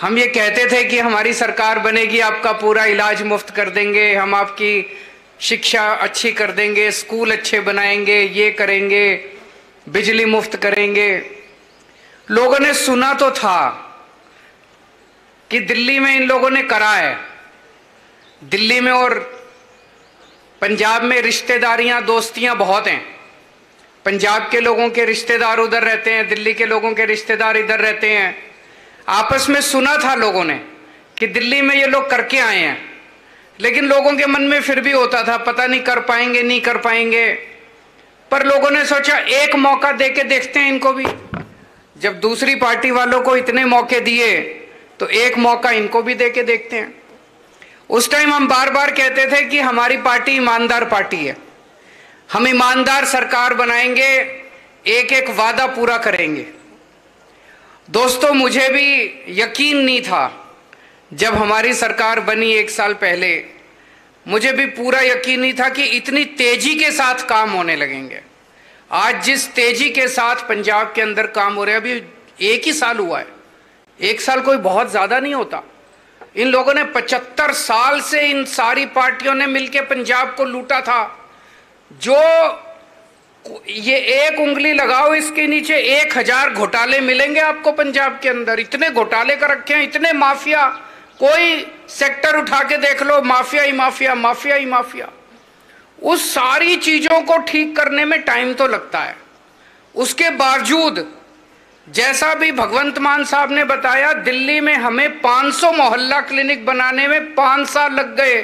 हम ये कहते थे कि हमारी सरकार बनेगी, आपका पूरा इलाज मुफ़्त कर देंगे, हम आपकी शिक्षा अच्छी कर देंगे, स्कूल अच्छे बनाएँगे, ये करेंगे, बिजली मुफ़्त करेंगे। लोगों ने सुना तो था कि दिल्ली में इन लोगों ने करा है। दिल्ली में और पंजाब में रिश्तेदारियाँ, दोस्तियाँ बहुत हैं। पंजाब के लोगों के रिश्तेदार उधर रहते हैं, दिल्ली के लोगों के रिश्तेदार इधर रहते हैं। आपस में सुना था लोगों ने कि दिल्ली में ये लोग करके आए हैं। लेकिन लोगों के मन में फिर भी होता था, पता नहीं कर पाएँगे, नहीं कर पाएँगे। पर लोगों ने सोचा, एक मौका दे के देखते हैं इनको भी। जब दूसरी पार्टी वालों को इतने मौके दिए तो एक मौका इनको भी दे के देखते हैं। उस टाइम हम बार बार कहते थे कि हमारी पार्टी ईमानदार पार्टी है। हम ईमानदार सरकार बनाएँगे एक एक वादा पूरा करेंगे। दोस्तों, मुझे भी यकीन नहीं था जब हमारी सरकार बनी एक साल पहले। मुझे भी पूरा यकीन नहीं था कि इतनी तेज़ी के साथ काम होने लगेंगे। आज जिस तेज़ी के साथ पंजाब के अंदर काम हो रहे अभी एक ही साल हुआ है। एक साल कोई बहुत ज़्यादा नहीं होता। इन लोगों ने 75 साल से इन सारी पार्टियों ने मिलकर पंजाब को लूटा था। जो ये एक उंगली लगाओ इसके नीचे एक हज़ार घोटाले मिलेंगे आपको पंजाब के अंदर। इतने घोटाले कर रखे हैं, इतने माफिया। कोई सेक्टर उठा के देख लो, माफिया ही माफिया माफिया ही माफिया। उस सारी चीज़ों को ठीक करने में टाइम तो लगता है। उसके बावजूद, जैसा भी भगवंत मान साहब ने बताया, दिल्ली में हमें 500 मोहल्ला क्लिनिक बनाने में पाँच साल लग गए।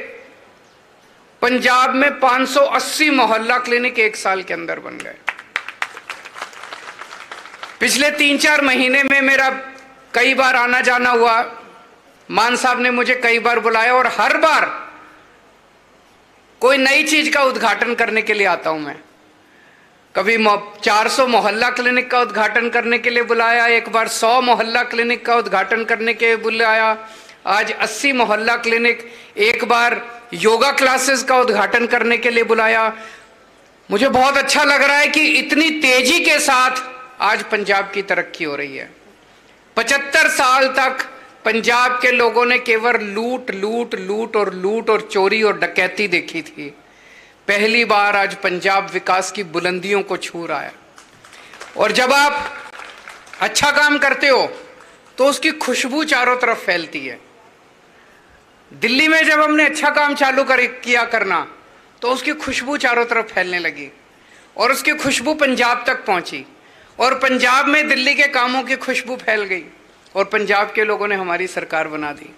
पंजाब में 580 मोहल्ला क्लिनिक एक साल के अंदर बन गए। पिछले तीन चार महीने में मेरा कई बार आना जाना हुआ। मान साहब ने मुझे कई बार बुलाया और हर बार कोई नई चीज़ का उद्घाटन करने के लिए आता हूँ मैं। कभी 400 मोहल्ला क्लिनिक का उद्घाटन करने के लिए बुलाया, एक बार 100 मोहल्ला क्लिनिक का उद्घाटन करने के लिए बुलाया, आज 80 मोहल्ला क्लिनिक एक बार योगा क्लासेस का उद्घाटन करने के लिए बुलाया। मुझे बहुत अच्छा लग रहा है कि इतनी तेज़ी के साथ आज पंजाब की तरक्की हो रही है। पचहत्तर साल तक पंजाब के लोगों ने केवल लूट लूट लूट और लूट और चोरी और डकैती देखी थी। पहली बार आज पंजाब विकास की बुलंदियों को छू रहा है। और जब आप अच्छा काम करते हो तो उसकी खुशबू चारों तरफ़ फैलती है। दिल्ली में जब हमने अच्छा काम चालू कर, किया करना तो उसकी खुशबू चारों तरफ़ फैलने लगी और उसकी खुशबू पंजाब तक पहुँची और पंजाब में दिल्ली के कामों की खुशबू फैल गई और पंजाब के लोगों ने हमारी सरकार बना दी।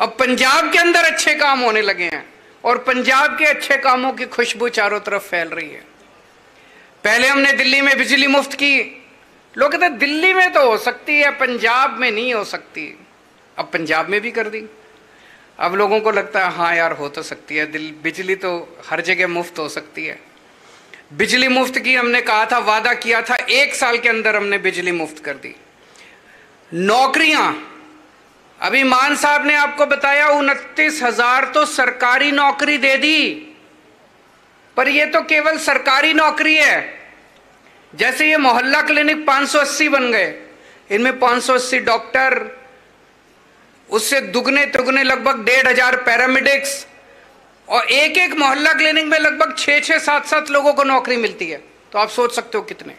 अब पंजाब के अंदर अच्छे काम होने लगे हैं और पंजाब के अच्छे कामों की खुशबू चारों तरफ़ फैल रही है। पहले हमने दिल्ली में बिजली मुफ़्त की। लोग कहते, दिल्ली में तो हो सकती है, पंजाब में नहीं हो सकती। अब पंजाब में भी कर दी। अब लोगों को लगता है हाँ यार, हो तो सकती है, दिल, बिजली तो हर जगह मुफ़्त हो सकती है। बिजली मुफ़्त की हमने कहा था, वादा किया था, एक साल के अंदर हमने बिजली मुफ़्त कर दी। नौकरियाँ, अभी मान साहब ने आपको बताया, उनतीस हज़ार तो सरकारी नौकरी दे दी। पर ये तो केवल सरकारी नौकरी है। जैसे ये मोहल्ला क्लिनिक 580 बन गए, इनमें 580 डॉक्टर उससे दुगने तुगने लगभग डेढ़ हज़ार पैरामेडिक्स और एक एक मोहल्ला क्लिनिक में लगभग छह छह सात सात लोगों को नौकरी मिलती है। तो आप सोच सकते हो कितने।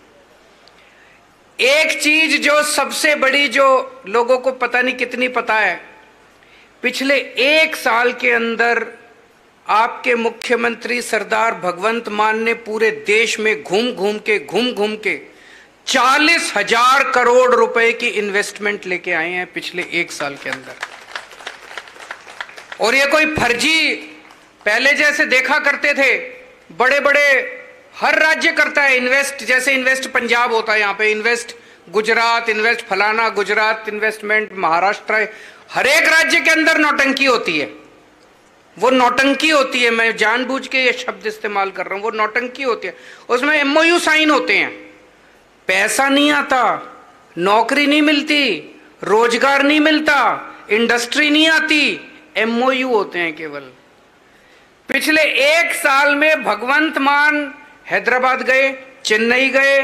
एक चीज़ जो सबसे बड़ी जो लोगों को पता नहीं कितनी पता है, पिछले एक साल के अंदर आपके मुख्यमंत्री सरदार भगवंत मान ने पूरे देश में घूम घूम के घूम घूम के चालीस हज़ार करोड़ रुपए की इन्वेस्टमेंट लेके आए हैं पिछले एक साल के अंदर। और ये कोई फर्जी, पहले जैसे देखा करते थे बड़े बड़े हर राज्य करता है इन्वेस्ट जैसे इन्वेस्ट पंजाब होता है यहाँ पे इन्वेस्ट गुजरात इन्वेस्ट फलाना गुजरात इन्वेस्टमेंट महाराष्ट्र, हर एक राज्य के अंदर नौटंकी होती है। वो नौटंकी होती है, मैं जानबूझ के ये शब्द इस्तेमाल कर रहा हूँ, वो नौटंकी होती है। उसमें एमओयू साइन होते हैं। पैसा नहीं आता, नौकरी नहीं मिलती, रोज़गार नहीं मिलता, इंडस्ट्री नहीं आती एमओयू होते हैं केवल। पिछले एक साल में भगवंत मान हैदराबाद गए, चेन्नई गए,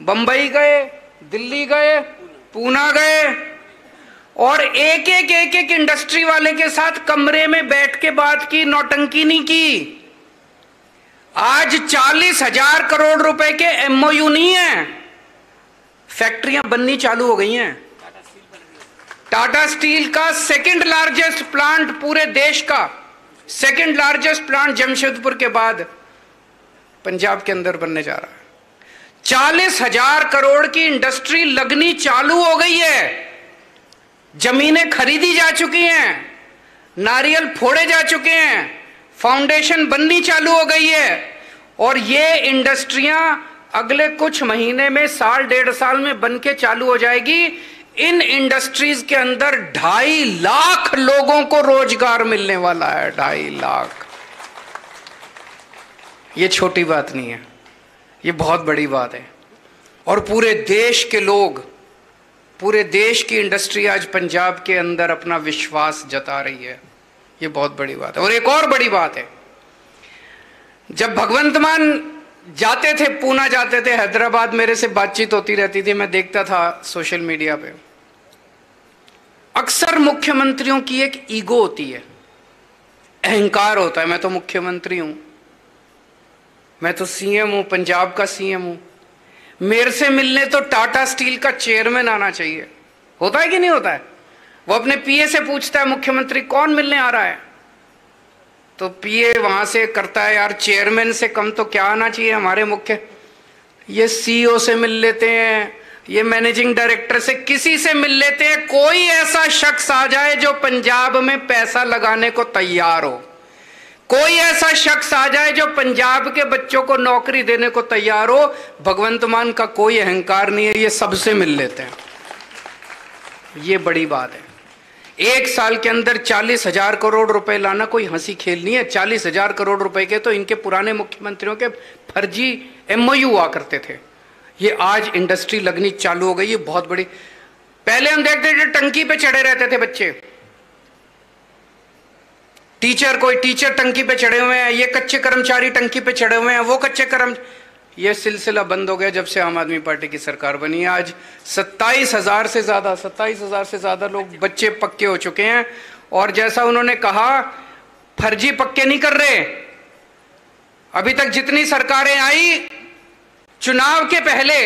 बंबई गए, दिल्ली गए, पूना गए, और एक एक एक एक इंडस्ट्री वाले के साथ कमरे में बैठ के बात की, नौटंकी नहीं की। आज चालीस हज़ार करोड़ रुपए के एमओयू नहीं है। फैक्ट्रियाँ बननी चालू हो गई हैं। टाटा स्टील का सेकंड लार्जेस्ट प्लांट पूरे देश का सेकंड लार्जेस्ट प्लांट जमशेदपुर के बाद पंजाब के अंदर बनने जा रहा है। चालीस हज़ार करोड़ की इंडस्ट्री लगनी चालू हो गई है। जमीनें खरीदी जा चुकी हैं, नारियल फोड़े जा चुके हैं फाउंडेशन बननी चालू हो गई है। और ये इंडस्ट्रियाँ अगले कुछ महीने में, साल, डेढ़ साल में बन के चालू हो जाएगी। इन इंडस्ट्रीज़ के अंदर ढाई लाख लोगों को रोज़गार मिलने वाला है, ढाई लाख। ये छोटी बात नहीं है, ये बहुत बड़ी बात है। और पूरे देश के लोग, पूरे देश की इंडस्ट्री आज पंजाब के अंदर अपना विश्वास जता रही है। ये बहुत बड़ी बात है। और एक और बड़ी बात है, जब भगवंत मान जाते थे, पूना जाते थे, हैदराबाद मेरे से बातचीत होती रहती थी, मैं देखता था सोशल मीडिया पे। अक्सर मुख्यमंत्रियों की एक ईगो होती है, अहंकार होता है, मैं तो मुख्यमंत्री हूँ। मैं तो सीएम हूँ, पंजाब का सीएम हूँ। मेरे से मिलने तो टाटा स्टील का चेयरमैन आना चाहिए। होता है कि नहीं होता है? वो अपने पीए से पूछता है, मुख्यमंत्री, कौन मिलने आ रहा है? तो पीए वहाँ से करता है यार चेयरमैन से कम तो क्या आना चाहिए हमारे मुख्य? ये सीईओ से मिल लेते हैं, ये मैनेजिंग डायरेक्टर से किसी से मिल लेते हैं, कोई ऐसा शख्स आ जाए जो पंजाब में पैसा लगाने को तैयार हो। कोई ऐसा शख्स आ जाए जो पंजाब के बच्चों को नौकरी देने को तैयार हो, भगवंत मान का कोई अहंकार नहीं है, ये सबसे मिल लेते हैं। ये बड़ी बात है। एक साल के अंदर चालीस हज़ार करोड़ रुपए लाना कोई हँसी खेल नहीं है। चालीस हज़ार करोड़ रुपए के तो इनके पुराने मुख्यमंत्रियों के फर्जी एमओयू हुआ करते थे। ये आज इंडस्ट्री लगनी चालू हो गई, ये बहुत बड़ी। पहले हम देखते थे टंकी पे चढ़े रहते थे बच्चे। टीचर, कोई टीचर टंकी पे चढ़े हुए हैं, ये कच्चे कर्मचारी टंकी पे चढ़े हुए हैं, वो कच्चे कर्म ये सिलसिला बंद हो गया जब से आम आदमी पार्टी की सरकार बनी है। आज सत्ताईस हज़ार से ज़्यादा, सत्ताईस हज़ार से ज़्यादा लोग बच्चे पक्के हो चुके हैं और जैसा उन्होंने कहा, फर्जी पक्के नहीं कर रहे। अभी तक जितनी सरकारें आई, चुनाव के पहले,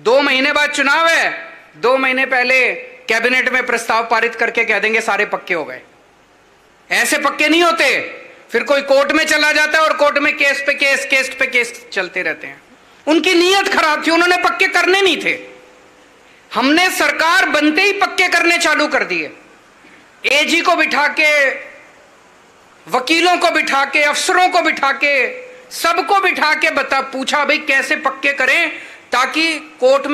दो महीने बाद चुनाव है, दो महीने पहले कैबिनेट में प्रस्ताव पारित करके कह देंगे सारे पक्के हो गए। ऐसे पक्के नहीं होते। फिर कोई कोर्ट में चला जाता है और कोर्ट में केस पे केस केस पे केस चलते रहते हैं। उनकी नीयत खराब थी, उन्होंने पक्के करने नहीं थे। हमने सरकार बनते ही पक्के करने चालू कर दिए। एजी को बिठा के, वकीलों को बिठा के, अफसरों को बिठा के, सबको बिठा के बता, पूछा, भाई, कैसे पक्के करें ताकि कोर्ट